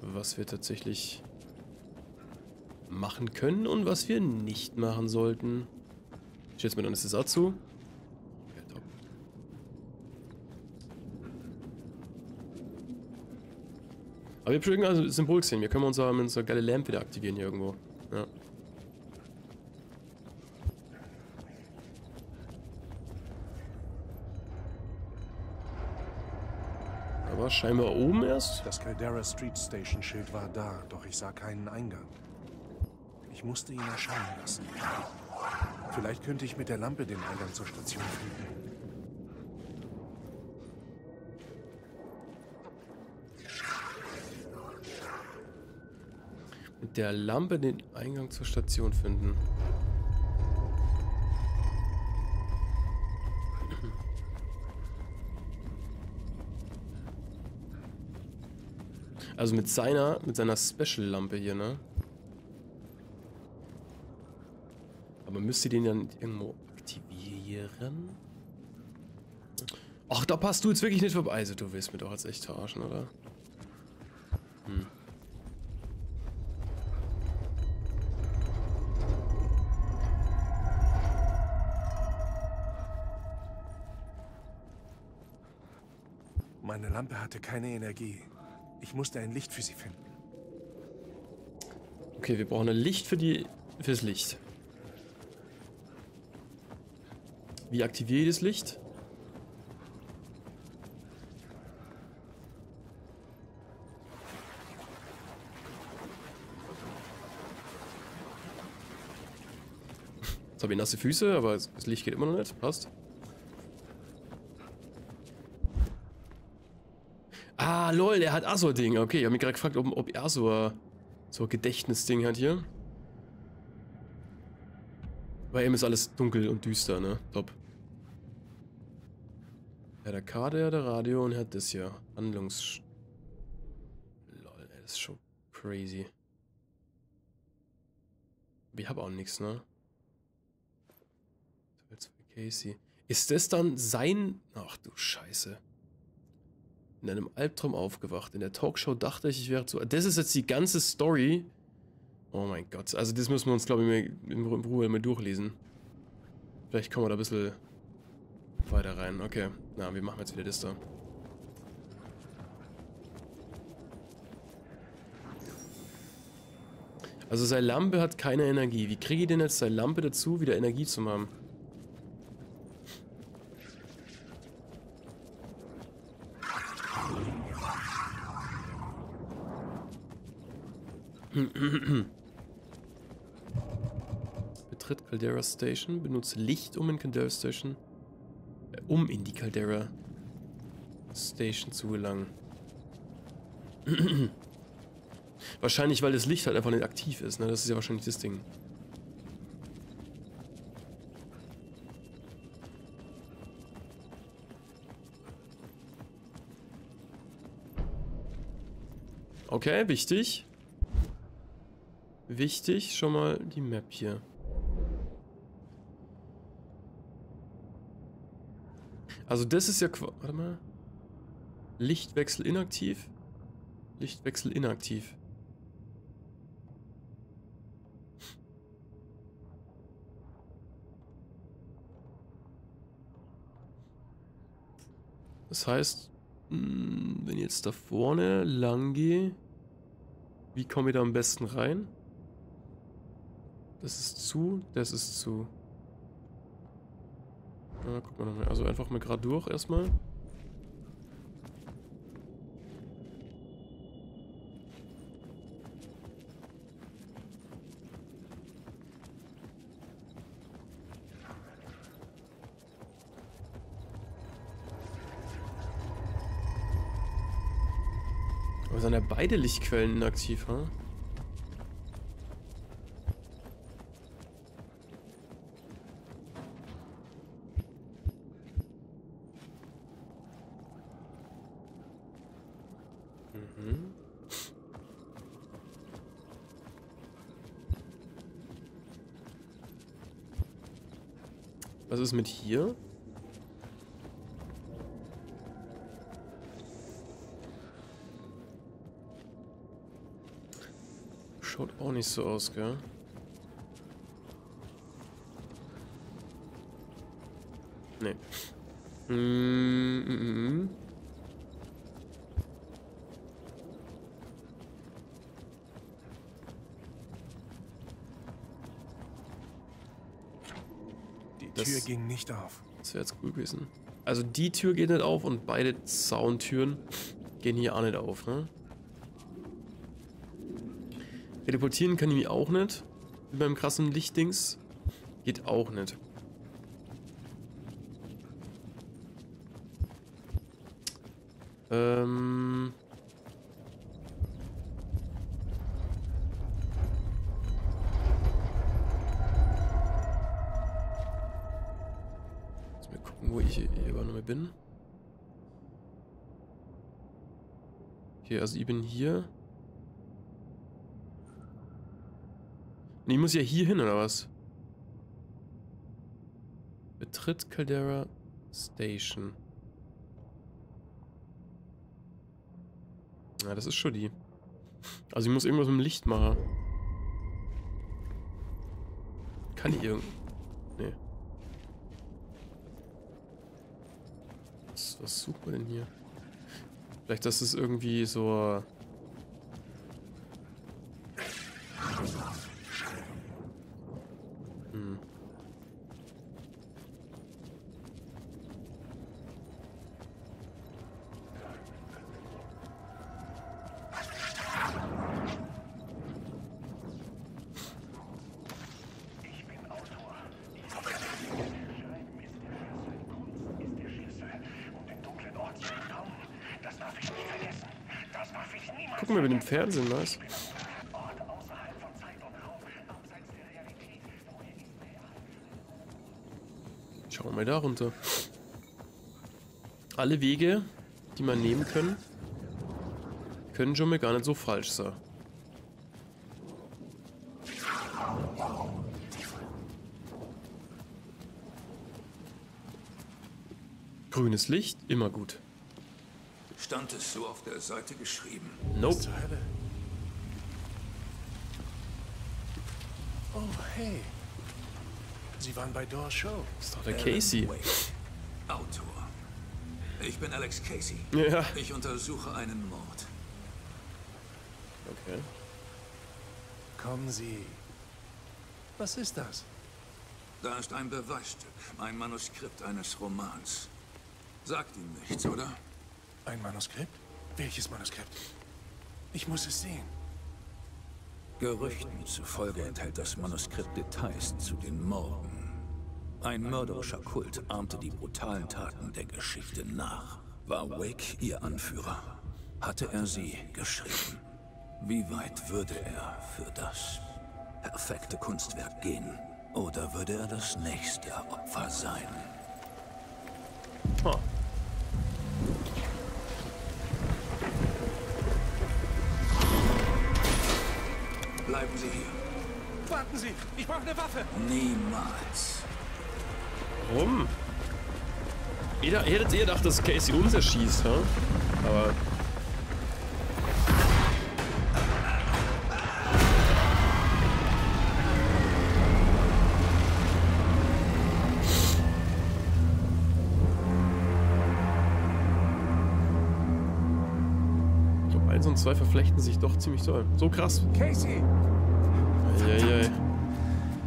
was wir tatsächlich machen können und was wir nicht machen sollten. Ich schätze mir dann ist das zu. Aber ich habe schon irgendein Symbol gesehen. Wir können unser, unser geile Lamp wieder aktivieren hier irgendwo. Ja. Aber scheinbar oben erst. Das Caldera Street Station Schild war da, doch ich sah keinen Eingang. Ich musste ihn erscheinen lassen. Vielleicht könnte ich mit der Lampe den Eingang zur Station finden. Mit der Lampe den Eingang zur Station finden. Also mit seiner, mit seiner Special-Lampe hier, ne? Aber müsste den dann irgendwo aktivieren? Ach, da passt du jetzt wirklich nicht vorbei. Also du willst mir doch jetzt echt verarschen, oder? Hm. Meine Lampe hatte keine Energie. Ich musste ein Licht für sie finden. Okay, wir brauchen ein Licht für die fürs Licht. Wie aktiviere ich das Licht? Jetzt habe ich nasse Füße, aber das Licht geht immer noch nicht. Passt. Ah, lol, der hat Asor-Ding. Okay, ich habe mich gerade gefragt, ob, ob er so Gedächtnisding hat hier. Bei ihm ist alles dunkel und düster, ne? Top. Er hat der Karte, er hat der Radio und er hat das hier. Handlungs... Lol, das ist schon crazy. Ich habe auch nichts, ne? Casey. Ist das dann sein... Ach du Scheiße. In einem Albtraum aufgewacht. In der Talkshow dachte ich, ich wäre zu... Das ist jetzt die ganze Story. Oh mein Gott. Also das müssen wir uns, glaube ich, in Ruhe mal durchlesen. Vielleicht kommen wir da ein bisschen weiter rein. Okay. Na, wir machen jetzt wieder das da. Also seine Lampe hat keine Energie. Wie kriege ich denn jetzt seine Lampe dazu, wieder Energie zu haben? Betritt Caldera Station, benutze Licht, um in Caldera Station, äh, um in die Caldera Station zu gelangen. wahrscheinlich, weil das Licht halt einfach nicht aktiv ist, ne? Das ist ja wahrscheinlich das Ding. Okay, wichtig. Wichtig, schon mal die Map hier. Also das ist ja... Warte mal. Lichtwechsel inaktiv. Lichtwechsel inaktiv. Das heißt, hm, wenn ich jetzt da vorne lang gehe, wie komme ich da am besten rein? Das ist zu, das ist zu. Ja, guck mal nochmal. Also einfach mal gerade durch erstmal. Aber sind ja beide Lichtquellen inaktiv, ha? Ist mit hier? Schaut auch nicht so aus, gell? Nee. Mm Tür ging nicht auf. Das wäre jetzt cool gewesen. Also die Tür geht nicht auf und beide Zauntüren gehen hier auch nicht auf, ne? Teleportieren kann ich mich auch nicht. Wie beim krassen Lichtdings. Geht auch nicht. Ähm... bin. Okay, also ich bin hier. Nee, ich muss ja hier hin, oder was? Betritt Caldera Station. Ja, das ist schon die. Also ich muss irgendwas mit dem Licht machen. Kann ich irgend... Was, suchen wir denn hier? Vielleicht, dass es irgendwie so... Fernsehen, nice. Schauen wir mal da runter. Alle Wege, die man nehmen können, können schon mal gar nicht so falsch sein. Grünes Licht, immer gut. Stand es so auf der Seite geschrieben? Nope. Oh, hey. Sie waren bei Door Show. Ist doch der Casey. Autor. Ich bin Alex Casey. Ja. Ich untersuche einen Mord. Okay. Kommen Sie. Was ist das? Da ist ein Beweisstück, ein Manuskript eines Romans. Sagt Ihnen nichts, oder? Ein Manuskript? Welches Manuskript? Ich muss es sehen. Gerüchten zufolge enthält das Manuskript Details zu den Morden. Ein mörderischer Kult ahmte die brutalen Taten der Geschichte nach. War Wake ihr Anführer? Hatte er sie geschrieben? Wie weit würde er für das perfekte Kunstwerk gehen? Oder würde er das nächste Opfer sein? Huh. Bleiben Sie hier. Warten Sie! Ich brauche eine Waffe! Niemals. Warum? Ihr, ihr hättet ihr gedacht, dass Casey uns erschießt, hä? Aber. Zwei verflechten sich doch ziemlich toll. So krass. Casey! Eieiei.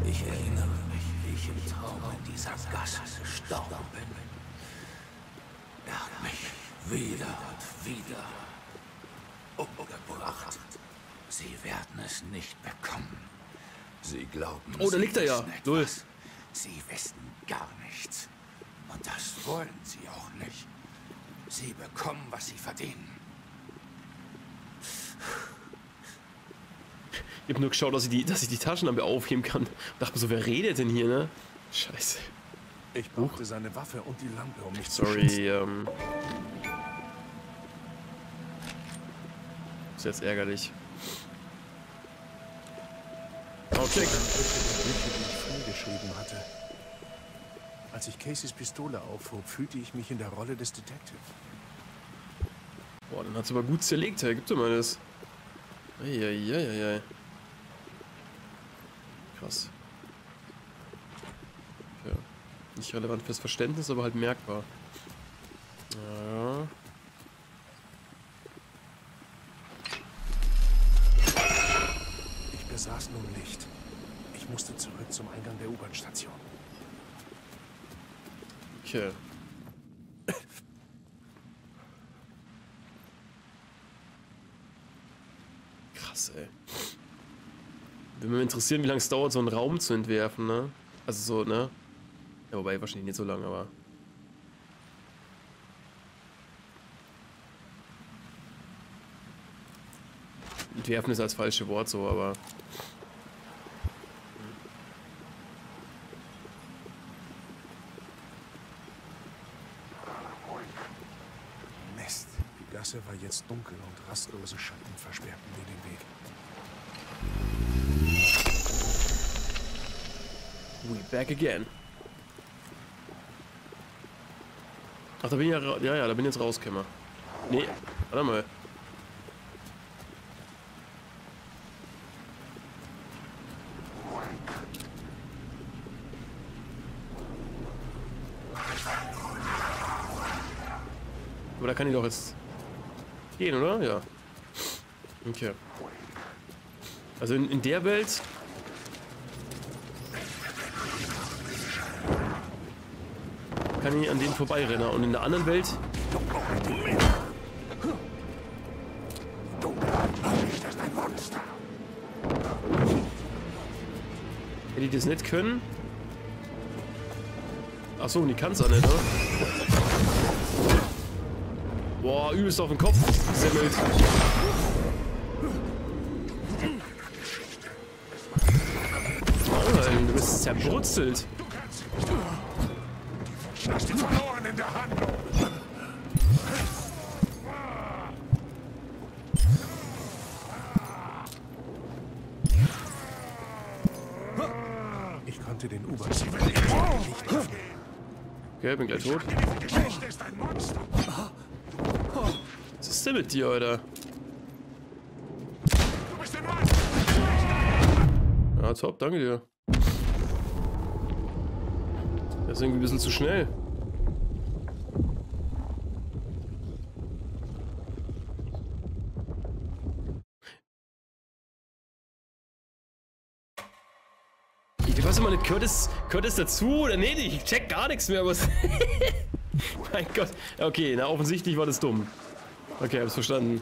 Ich erinnere mich, wie ich im Traum in dieser Gasse gestorben bin. Er hat mich wieder und wieder umgebracht. Sie werden es nicht bekommen. Sie glauben. Oh, da liegt er ja. etwas. Sie wissen gar nichts. Und das wollen sie auch nicht. Sie bekommen, was sie verdienen. Ich habe nur geschaut, dass ich die, dass ich die Taschenlampe aufheben kann. Dachte mir so, wer redet denn hier, ne? Scheiße. Ich brauchte seine Waffe und die Lampe, um mich zu. Sorry, ähm. Ist jetzt ärgerlich. Okay. Geschrieben hatte. Als ich Caseys Pistole aufhob, fühlte ich mich in der Rolle des Detective. Boah, dann hat's aber gut zerlegt, hey. Gib dir mal das. Eieieiei. Krass. Ja. Nicht relevant fürs Verständnis, aber halt merkbar. Ja. Ich besaß nun Licht. Ich musste zurück zum Eingang der U-Bahn-Station. Okay. Krass, ey. Würde mich interessieren, wie lange es dauert, so einen Raum zu entwerfen, ne? Also so, ne? Ja, wobei wahrscheinlich nicht so lange, aber. Entwerfen ist als falsche Wort so, aber. Mist. Die Gasse war jetzt dunkel und rastlose Schatten versperrten mir den Weg. Back again. Ach, da bin ich ja, ja, ja, da bin ich jetzt rausgekommen. Nee, warte mal. Aber da kann ich doch jetzt gehen, oder? Ja. Okay. Also in, in der Welt kann ich an denen vorbeirennen. Und in der anderen Welt... Hätte ich das nicht können? Achso, und die kann es auch nicht, ne? Boah, übelst auf den Kopf semmelt. Maul, du bist zerbrutzelt. Bin gleich tot. Was ist denn mit dir, Alter? Ja, top, danke dir. Das ist irgendwie ein bisschen zu schnell. Gehört es, gehört es dazu nee, ich check gar nichts mehr, was... mein Gott. Okay, na offensichtlich war das dumm. Okay, hab's verstanden.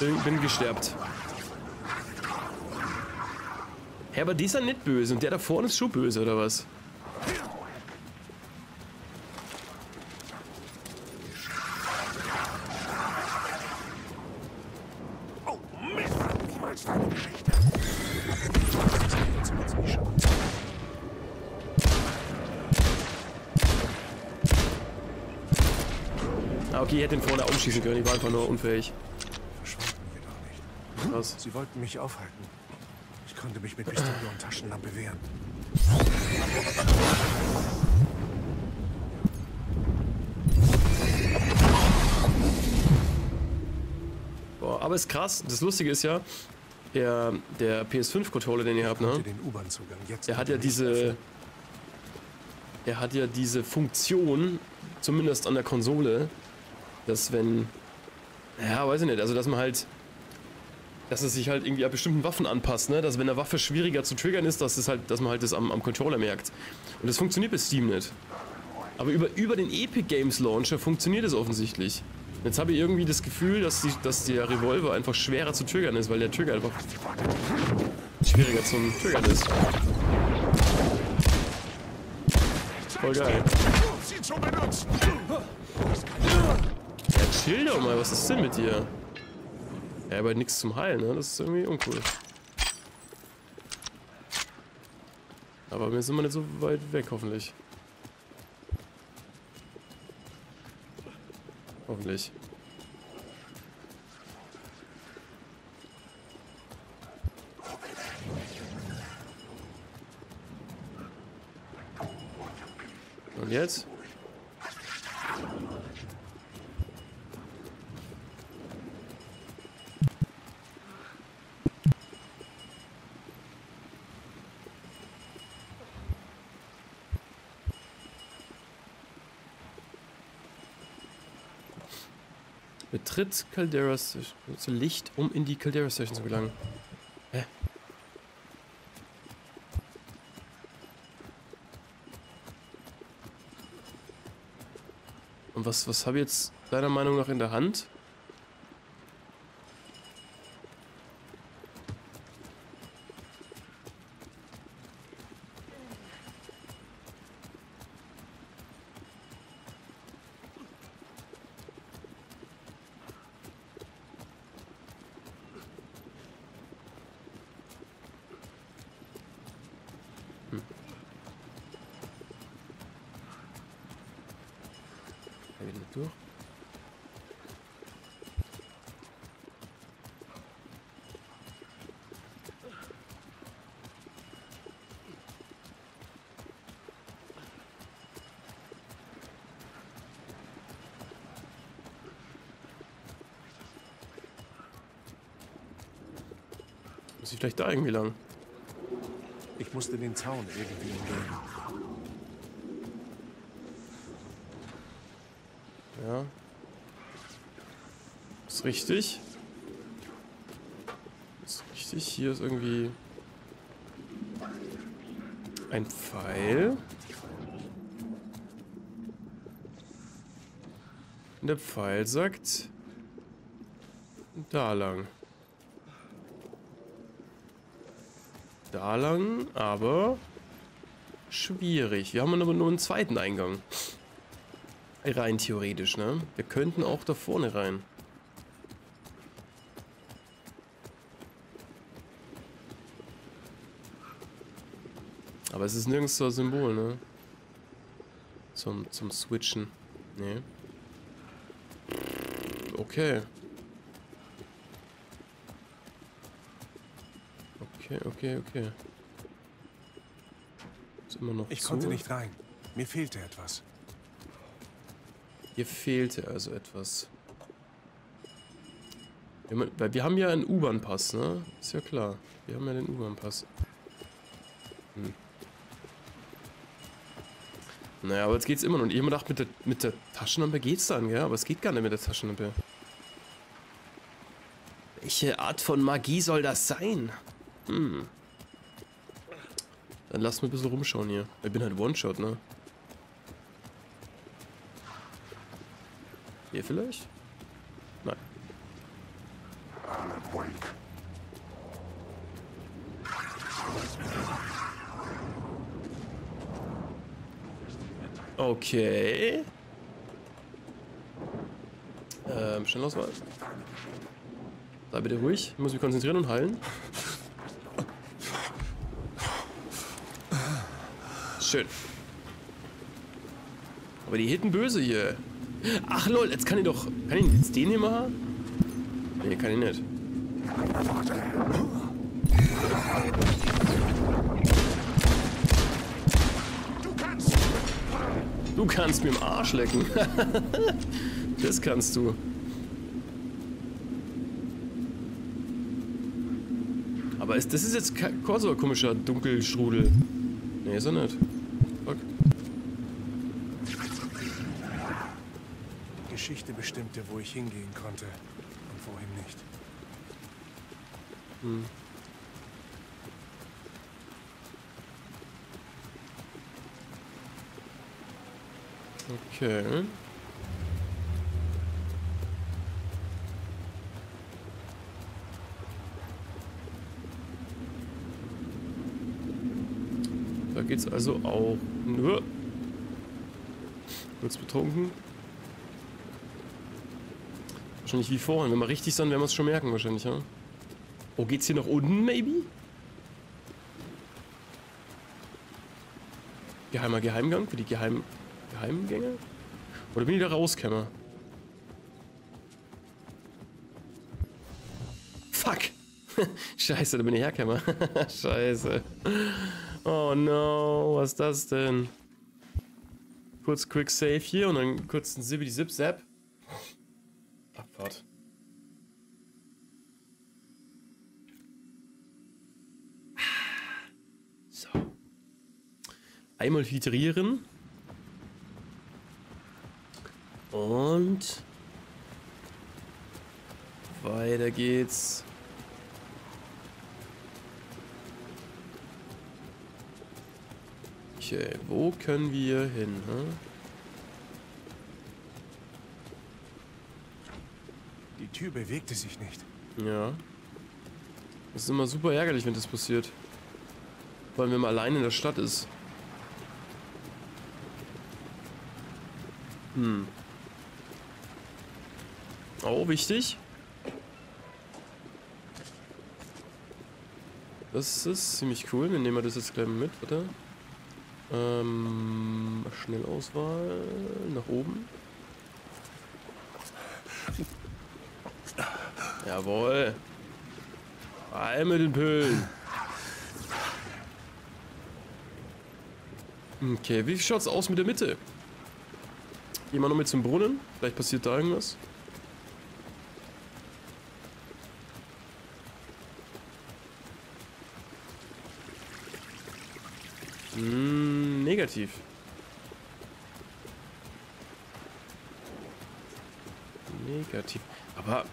Bin, bin gesterbt. Hä, aber die ist ja nicht böse und der da vorne ist schon böse, oder was? Oh, Mist. Niemals deine Geschichte. Ah, okay, ich umschießen können, ich war einfach nur unfähig. Verschwanden jedoch nicht. Krass. Sie wollten mich aufhalten. Ich konnte mich mit Pistole und Taschenlampe wehren. Boah, aber ist krass, das Lustige ist ja, der, der PS5-Controller, den ihr habt, ne? Der hat ja diese. Er hat ja diese Funktion, zumindest an der Konsole, dass wenn. Ja, weiß ich nicht, also dass man halt. Dass es sich halt irgendwie an bestimmten Waffen anpasst, ne? Dass wenn eine Waffe schwieriger zu triggern ist, dass, es halt, dass man halt das am, am Controller merkt. Und das funktioniert bei Steam nicht. Aber über, über den Epic Games Launcher funktioniert es offensichtlich. Jetzt habe ich irgendwie das Gefühl, dass, die, dass der Revolver einfach schwerer zu triggern ist, weil der Trigger einfach schwieriger zum Triggern ist. Voll geil. Chill doch mal, was ist denn mit dir? Ja, aber nichts zum Heilen, ne? Das ist irgendwie uncool. Aber wir sind wir nicht so weit weg, hoffentlich. Hoffentlich. Und jetzt? Betritt Caldera Station. Nutze Licht, um in die Caldera Station zu gelangen. Hä? Und was, was habe ich jetzt deiner Meinung nach in der Hand? Ja, wieder durch. Muss ich vielleicht da irgendwie lang? Ich musste den Zaun irgendwie umgehen. Ja. Ist richtig. Ist richtig. Hier ist irgendwie ein Pfeil. Und der Pfeil sagt da lang. Da lang, aber schwierig. Wir haben aber nur einen zweiten Eingang. Rein theoretisch, ne? Wir könnten auch da vorne rein. Aber es ist nirgends so ein Symbol, ne? Zum, zum Switchen. Nee. Okay. Okay, okay, okay. Ist immer noch Ich zu. konnte nicht rein. Mir fehlte etwas. Hier fehlte also etwas. Wir haben, weil wir haben ja einen U-Bahn-Pass, ne? Ist ja klar. Wir haben ja den U-Bahn-Pass. Hm. Naja, aber jetzt geht's immer noch. Ich hab mir gedacht, mit der, mit der Taschenlampe geht's dann, ja? Aber es geht gar nicht mit der Taschenlampe. Welche Art von Magie soll das sein? Hm. Dann lass mal ein bisschen rumschauen hier. Ich bin halt One-Shot, ne? Hier vielleicht? Nein. Okay. Ähm, Schnellauswahl. Sei bitte ruhig. Ich muss mich konzentrieren und heilen. Schön. Aber die hitten böse hier. Ach lol, jetzt kann ich doch. Kann ich jetzt den hier machen? Nee, kann ich nicht. Du kannst mir im Arsch lecken. das kannst du. Aber ist, das ist jetzt kein so ein komischer Dunkelstrudel. Nee, ist er nicht. Fuck. Die Geschichte bestimmte, wo ich hingehen konnte und wohin nicht. Hm. Okay. Da geht's also auch nur. Kurz betrunken. Wahrscheinlich wie vorhin. Wenn wir richtig sind, werden wir es schon merken wahrscheinlich, ja? Oh, geht's hier nach unten, maybe? Geheimer Geheimgang für die Geheim Geheimgänge? Oder bin ich da rauskämmer? Fuck! Scheiße, da bin ich herkämmer. Scheiße. Oh no, was ist das denn? Kurz Quick Save hier und dann kurz ein Zippity Zip Zap. Abfahrt. So. Einmal filtrieren. Und weiter geht's. Okay, wo können wir hin? Hm? Die Tür bewegte sich nicht. Ja. Das ist immer super ärgerlich, wenn das passiert. Vor allem, wenn man allein in der Stadt ist. Hm. Oh, wichtig. Das ist ziemlich cool. Wir nehmen das jetzt gleich mit, oder? Ähm, Schnellauswahl nach oben. Jawohl. Rein mit den Pillen. Okay, wie schaut's aus mit der Mitte? Gehen wir noch mit zum Brunnen. Vielleicht passiert da irgendwas. Hm, negativ. Negativ. Aber...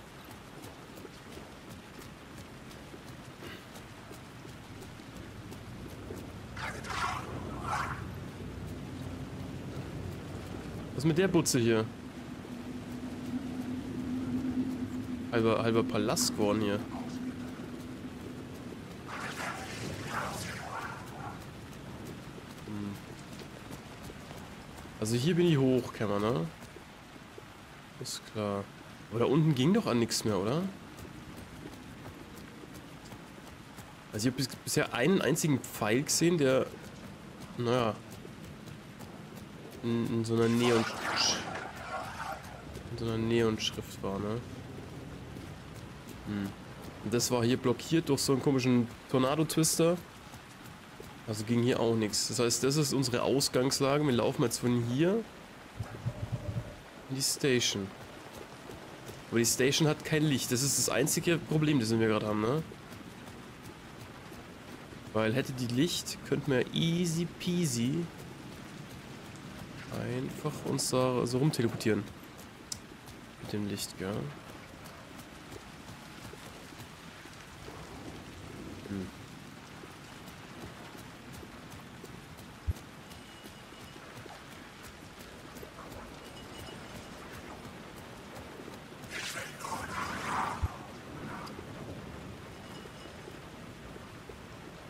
Was ist mit der Butze hier? Halber, halber Palast geworden hier. Hm. Also hier bin ich hoch, man, ne? Ist klar. Aber da unten ging doch an nichts mehr, oder? Also ich habe bis, bisher einen einzigen Pfeil gesehen, der Naja. In, in so einer Neon... In so einer Neon-Schrift war, ne? Hm. Und das war hier blockiert durch so einen komischen Tornado-Twister. Also ging hier auch nichts. Das heißt, das ist unsere Ausgangslage. Wir laufen jetzt von hier in die Station. Aber die Station hat kein Licht. Das ist das einzige Problem, das wir gerade haben, ne? Weil hätte die Licht, könnten wir easy peasy einfach uns da so rumteleportieren. Mit dem Licht, gell? Hm.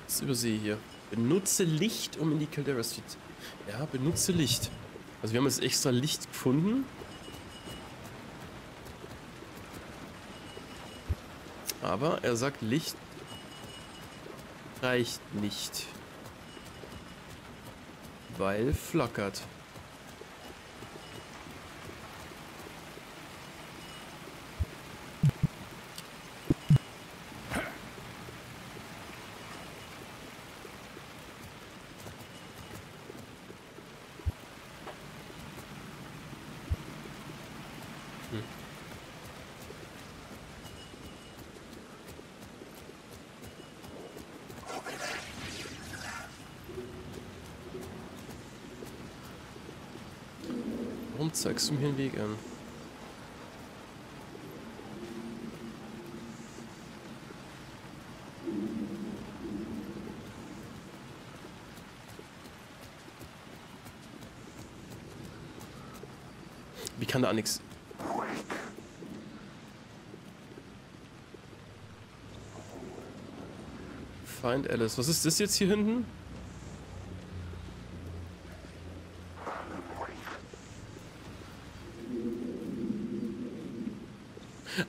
Was übersehe hier? Benutze Licht, um in die Caldera Street. Ja, benutze Licht. Also wir haben jetzt extra Licht gefunden. Aber er sagt, Licht reicht nicht. Weil flackert. Du mir den Weg an? Wie kann da nichts? Find Alice. Was ist das jetzt hier hinten?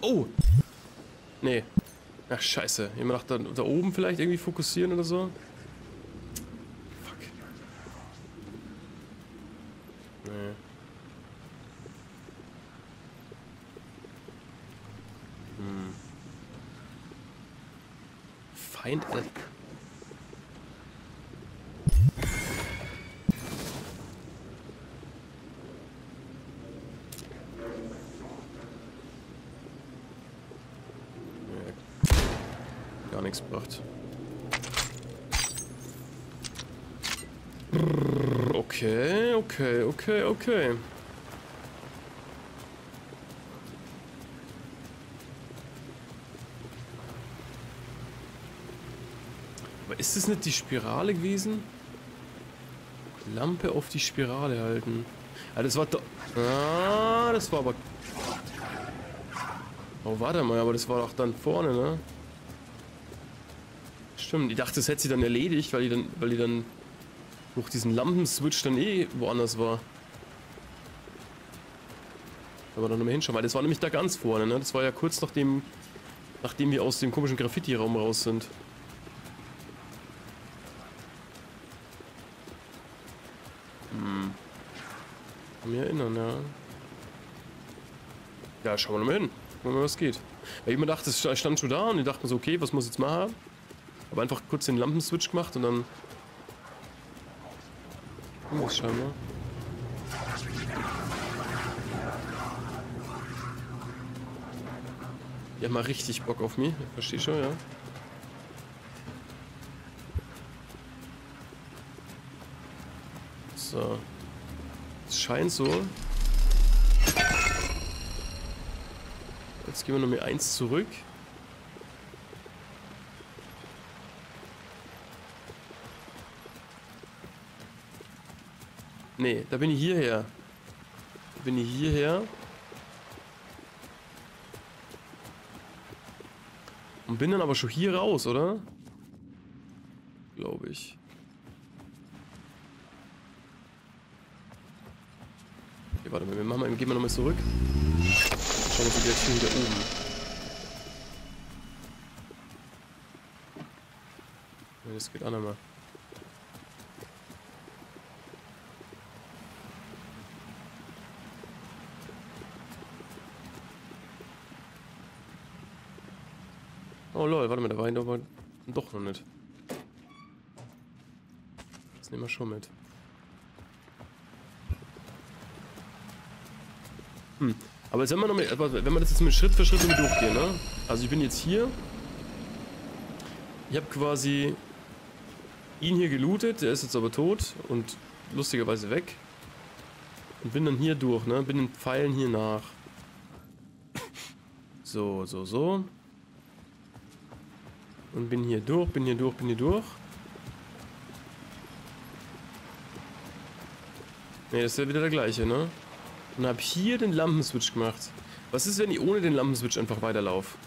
Oh! Nee. Ach, scheiße. Jemand nach da, da oben vielleicht irgendwie fokussieren oder so? Fuck. Nee. Hm. Feind... Alter. gar nichts gebracht. Okay, okay, okay, okay. Aber ist das nicht die Spirale gewesen? Lampe auf die Spirale halten. Ah, das war da. Ah, das war aber. Oh, warte mal, aber das war doch dann vorne, ne? Stimmt, ich dachte, das hätte sie dann erledigt, weil die dann, weil die dann durch diesen Lampenswitch dann eh woanders war. Aber dann nochmal hinschauen, weil das war nämlich da ganz vorne, ne? Das war ja kurz nachdem, nachdem wir aus dem komischen Graffiti-Raum raus sind. Hm. Kann mich erinnern, ja. Ja, schauen wir nochmal hin. Gucken wir mal, was geht. Weil ich mir dachte, es stand schon da und ich dachte mir so, okay, was muss ich jetzt machen? Aber einfach kurz den Lampenswitch gemacht und dann... Oh, scheinbar. Die haben mal richtig Bock auf mich. Versteh schon, ja. So. Es scheint so. Jetzt gehen wir noch mal eins zurück. Nee, da bin ich hierher. Da bin ich hierher. Und bin dann aber schon hier raus, oder? Glaube ich. Okay, warte mal, wir machen mal, gehen wir nochmal zurück. Schauen wir gleich hier wieder oben. Das geht auch nochmal. Oh lol, warte mal, da war ich aber doch noch nicht. Das nehmen wir schon mit. Hm. Aber jetzt, wenn wir, noch mit, wenn wir das jetzt mit Schritt für Schritt durchgehen, ne? Also ich bin jetzt hier. Ich habe quasi ihn hier gelootet, der ist jetzt aber tot und lustigerweise weg. Und bin dann hier durch, ne? Bin den Pfeilen hier nach. So, so, so. Und bin hier durch, bin hier durch, bin hier durch. Ne, das ist ja wieder der gleiche, ne? Und hab hier den Lampenswitch gemacht. Was ist, wenn ich ohne den Lampenswitch einfach weiterlaufe?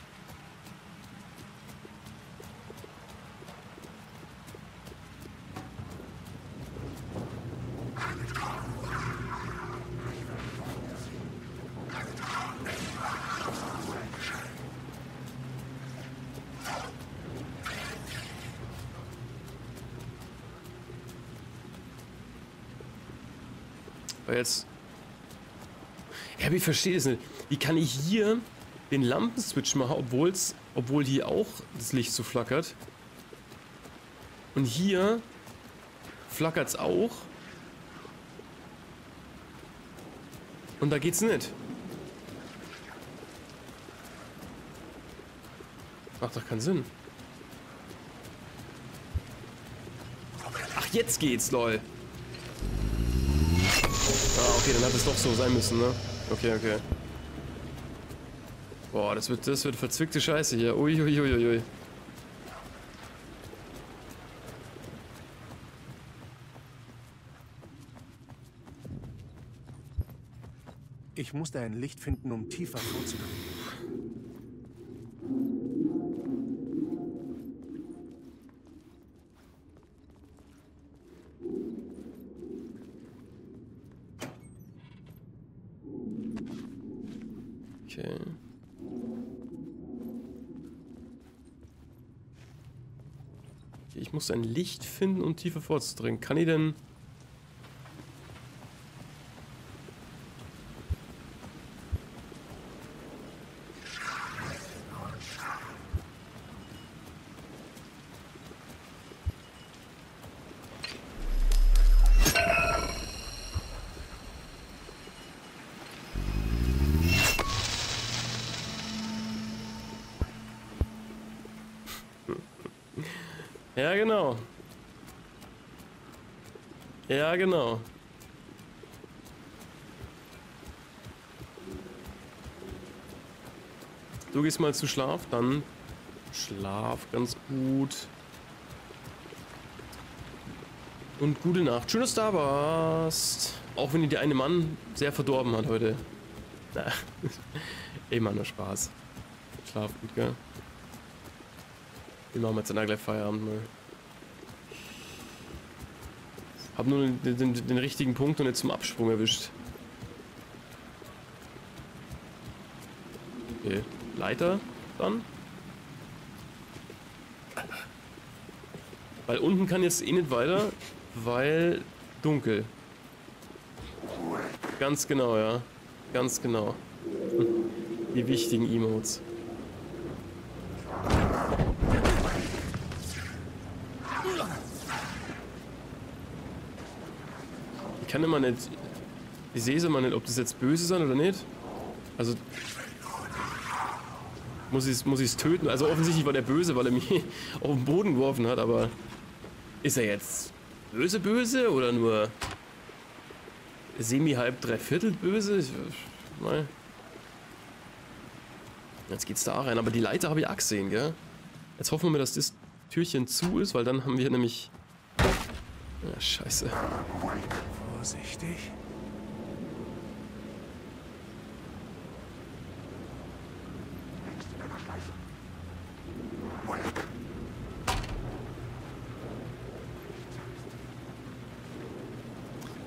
Weil jetzt... Ja, ich verstehe es nicht. Wie kann ich hier den Lampenswitch machen, obwohl's, obwohl hier auch das Licht so flackert? Und hier flackert es auch. Und da geht's nicht. Macht doch keinen Sinn. Ach, jetzt geht's, lol. Ah, okay, dann hat es doch so sein müssen, ne? Okay, okay. Boah, das wird, das wird verzwickte Scheiße hier. Uiuiuiui. Ui, ui. Ich musste ein Licht finden, um tiefer vorzudringen. Okay. Ich muss ein Licht finden, um tiefer vorzudringen. Kann ich denn... Ja, genau. Ja, genau. Du gehst mal zu Schlaf, dann schlaf ganz gut. Und gute Nacht. Schön, dass du da warst. Auch wenn dir der eine Mann sehr verdorben hat heute. Na, immer nur Spaß. Schlaf gut, gell? Wir machen jetzt dann gleich Feierabend mal. Hab nur den, den, den, richtigen Punkt und jetzt zum Absprung erwischt. Okay. Leiter dann. Weil unten kann jetzt eh nicht weiter, weil dunkel. Ganz genau, ja. Ganz genau. Die wichtigen Emotes. Kann immer nicht... Ich sehe es immer nicht, ob das jetzt böse sind oder nicht. Also... Muss ich es muss töten? Also offensichtlich war der böse, weil er mich auf den Boden geworfen hat, aber... Ist er jetzt böse böse oder nur... Semi halb dreiviertel böse? Ich, mal. Jetzt geht's da rein, aber die Leiter habe ich auch gesehen, gell? Jetzt hoffen wir dass das Türchen zu ist, weil dann haben wir nämlich... Ja, scheiße. Vorsichtig.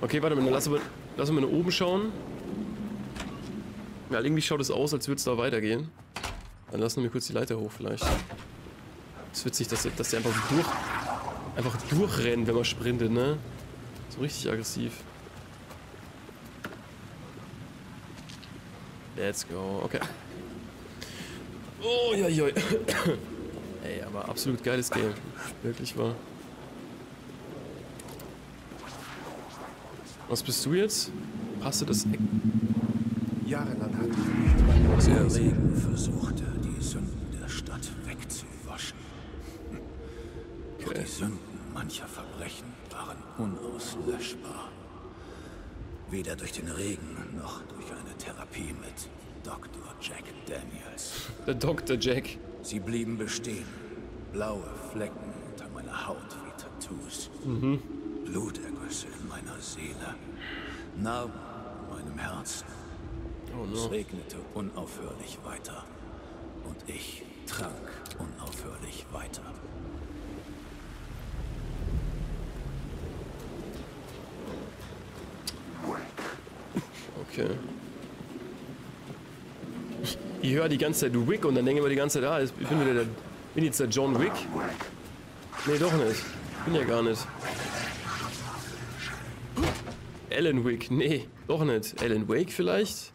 Okay, warte mal, lassen wir, lassen wir nach oben schauen. Ja, irgendwie schaut es aus, als würde es da weitergehen. Dann lassen wir kurz die Leiter hoch vielleicht. Es ist witzig, dass, dass der einfach durch, einfach durchrennt, wenn man sprintet, ne? So richtig aggressiv. Let's go. Okay. Oh, ja, ja. Ey, aber absolut geiles Game. Wirklich wahr. Was bist du jetzt? Hast du das Eck? Jahrelang hatte ich Der Regen versuchte, Weder durch den Regen noch durch eine Therapie mit Dr. Jack Daniels. Der Dr. Jack. Sie blieben bestehen. Blaue Flecken unter meiner Haut wie Tattoos. Mhm. Blutergüsse in meiner Seele. Narben in meinem Herzen. Oh Es no. regnete unaufhörlich weiter. Und ich trank unaufhörlich weiter. Okay. Ich, ich höre die ganze Zeit Wick und dann denke ich mir die ganze Zeit, ah, ich bin wieder der, bin jetzt der John Wick. Nee, doch nicht. Bin ja gar nicht. Alan Wick, nee, doch nicht. Alan Wake vielleicht?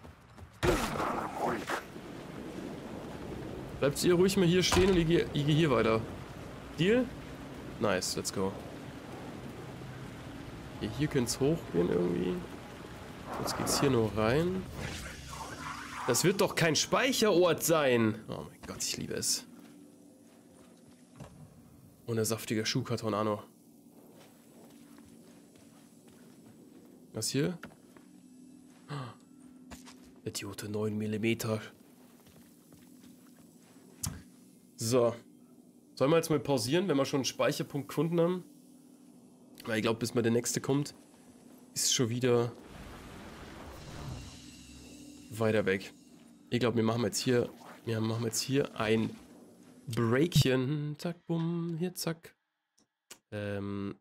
Bleibt ihr ruhig mal hier stehen und ich gehe gehe hier weiter. Deal? Nice, let's go. Hier könnte es hochgehen irgendwie. Jetzt geht's hier nur rein. Das wird doch kein Speicherort sein. Oh mein Gott, ich liebe es. Und ein saftiger Schuhkarton, Anno. Was hier? Ah, Idiote 9 mm. So. Sollen wir jetzt mal pausieren, wenn wir schon einen Speicherpunkt gefunden haben? Weil ich glaube, bis mal der nächste kommt, ist schon wieder weiter weg. Ich glaube, wir machen jetzt hier, wir machen jetzt hier ein Breakchen. Zack, bumm, hier, zack. Ähm,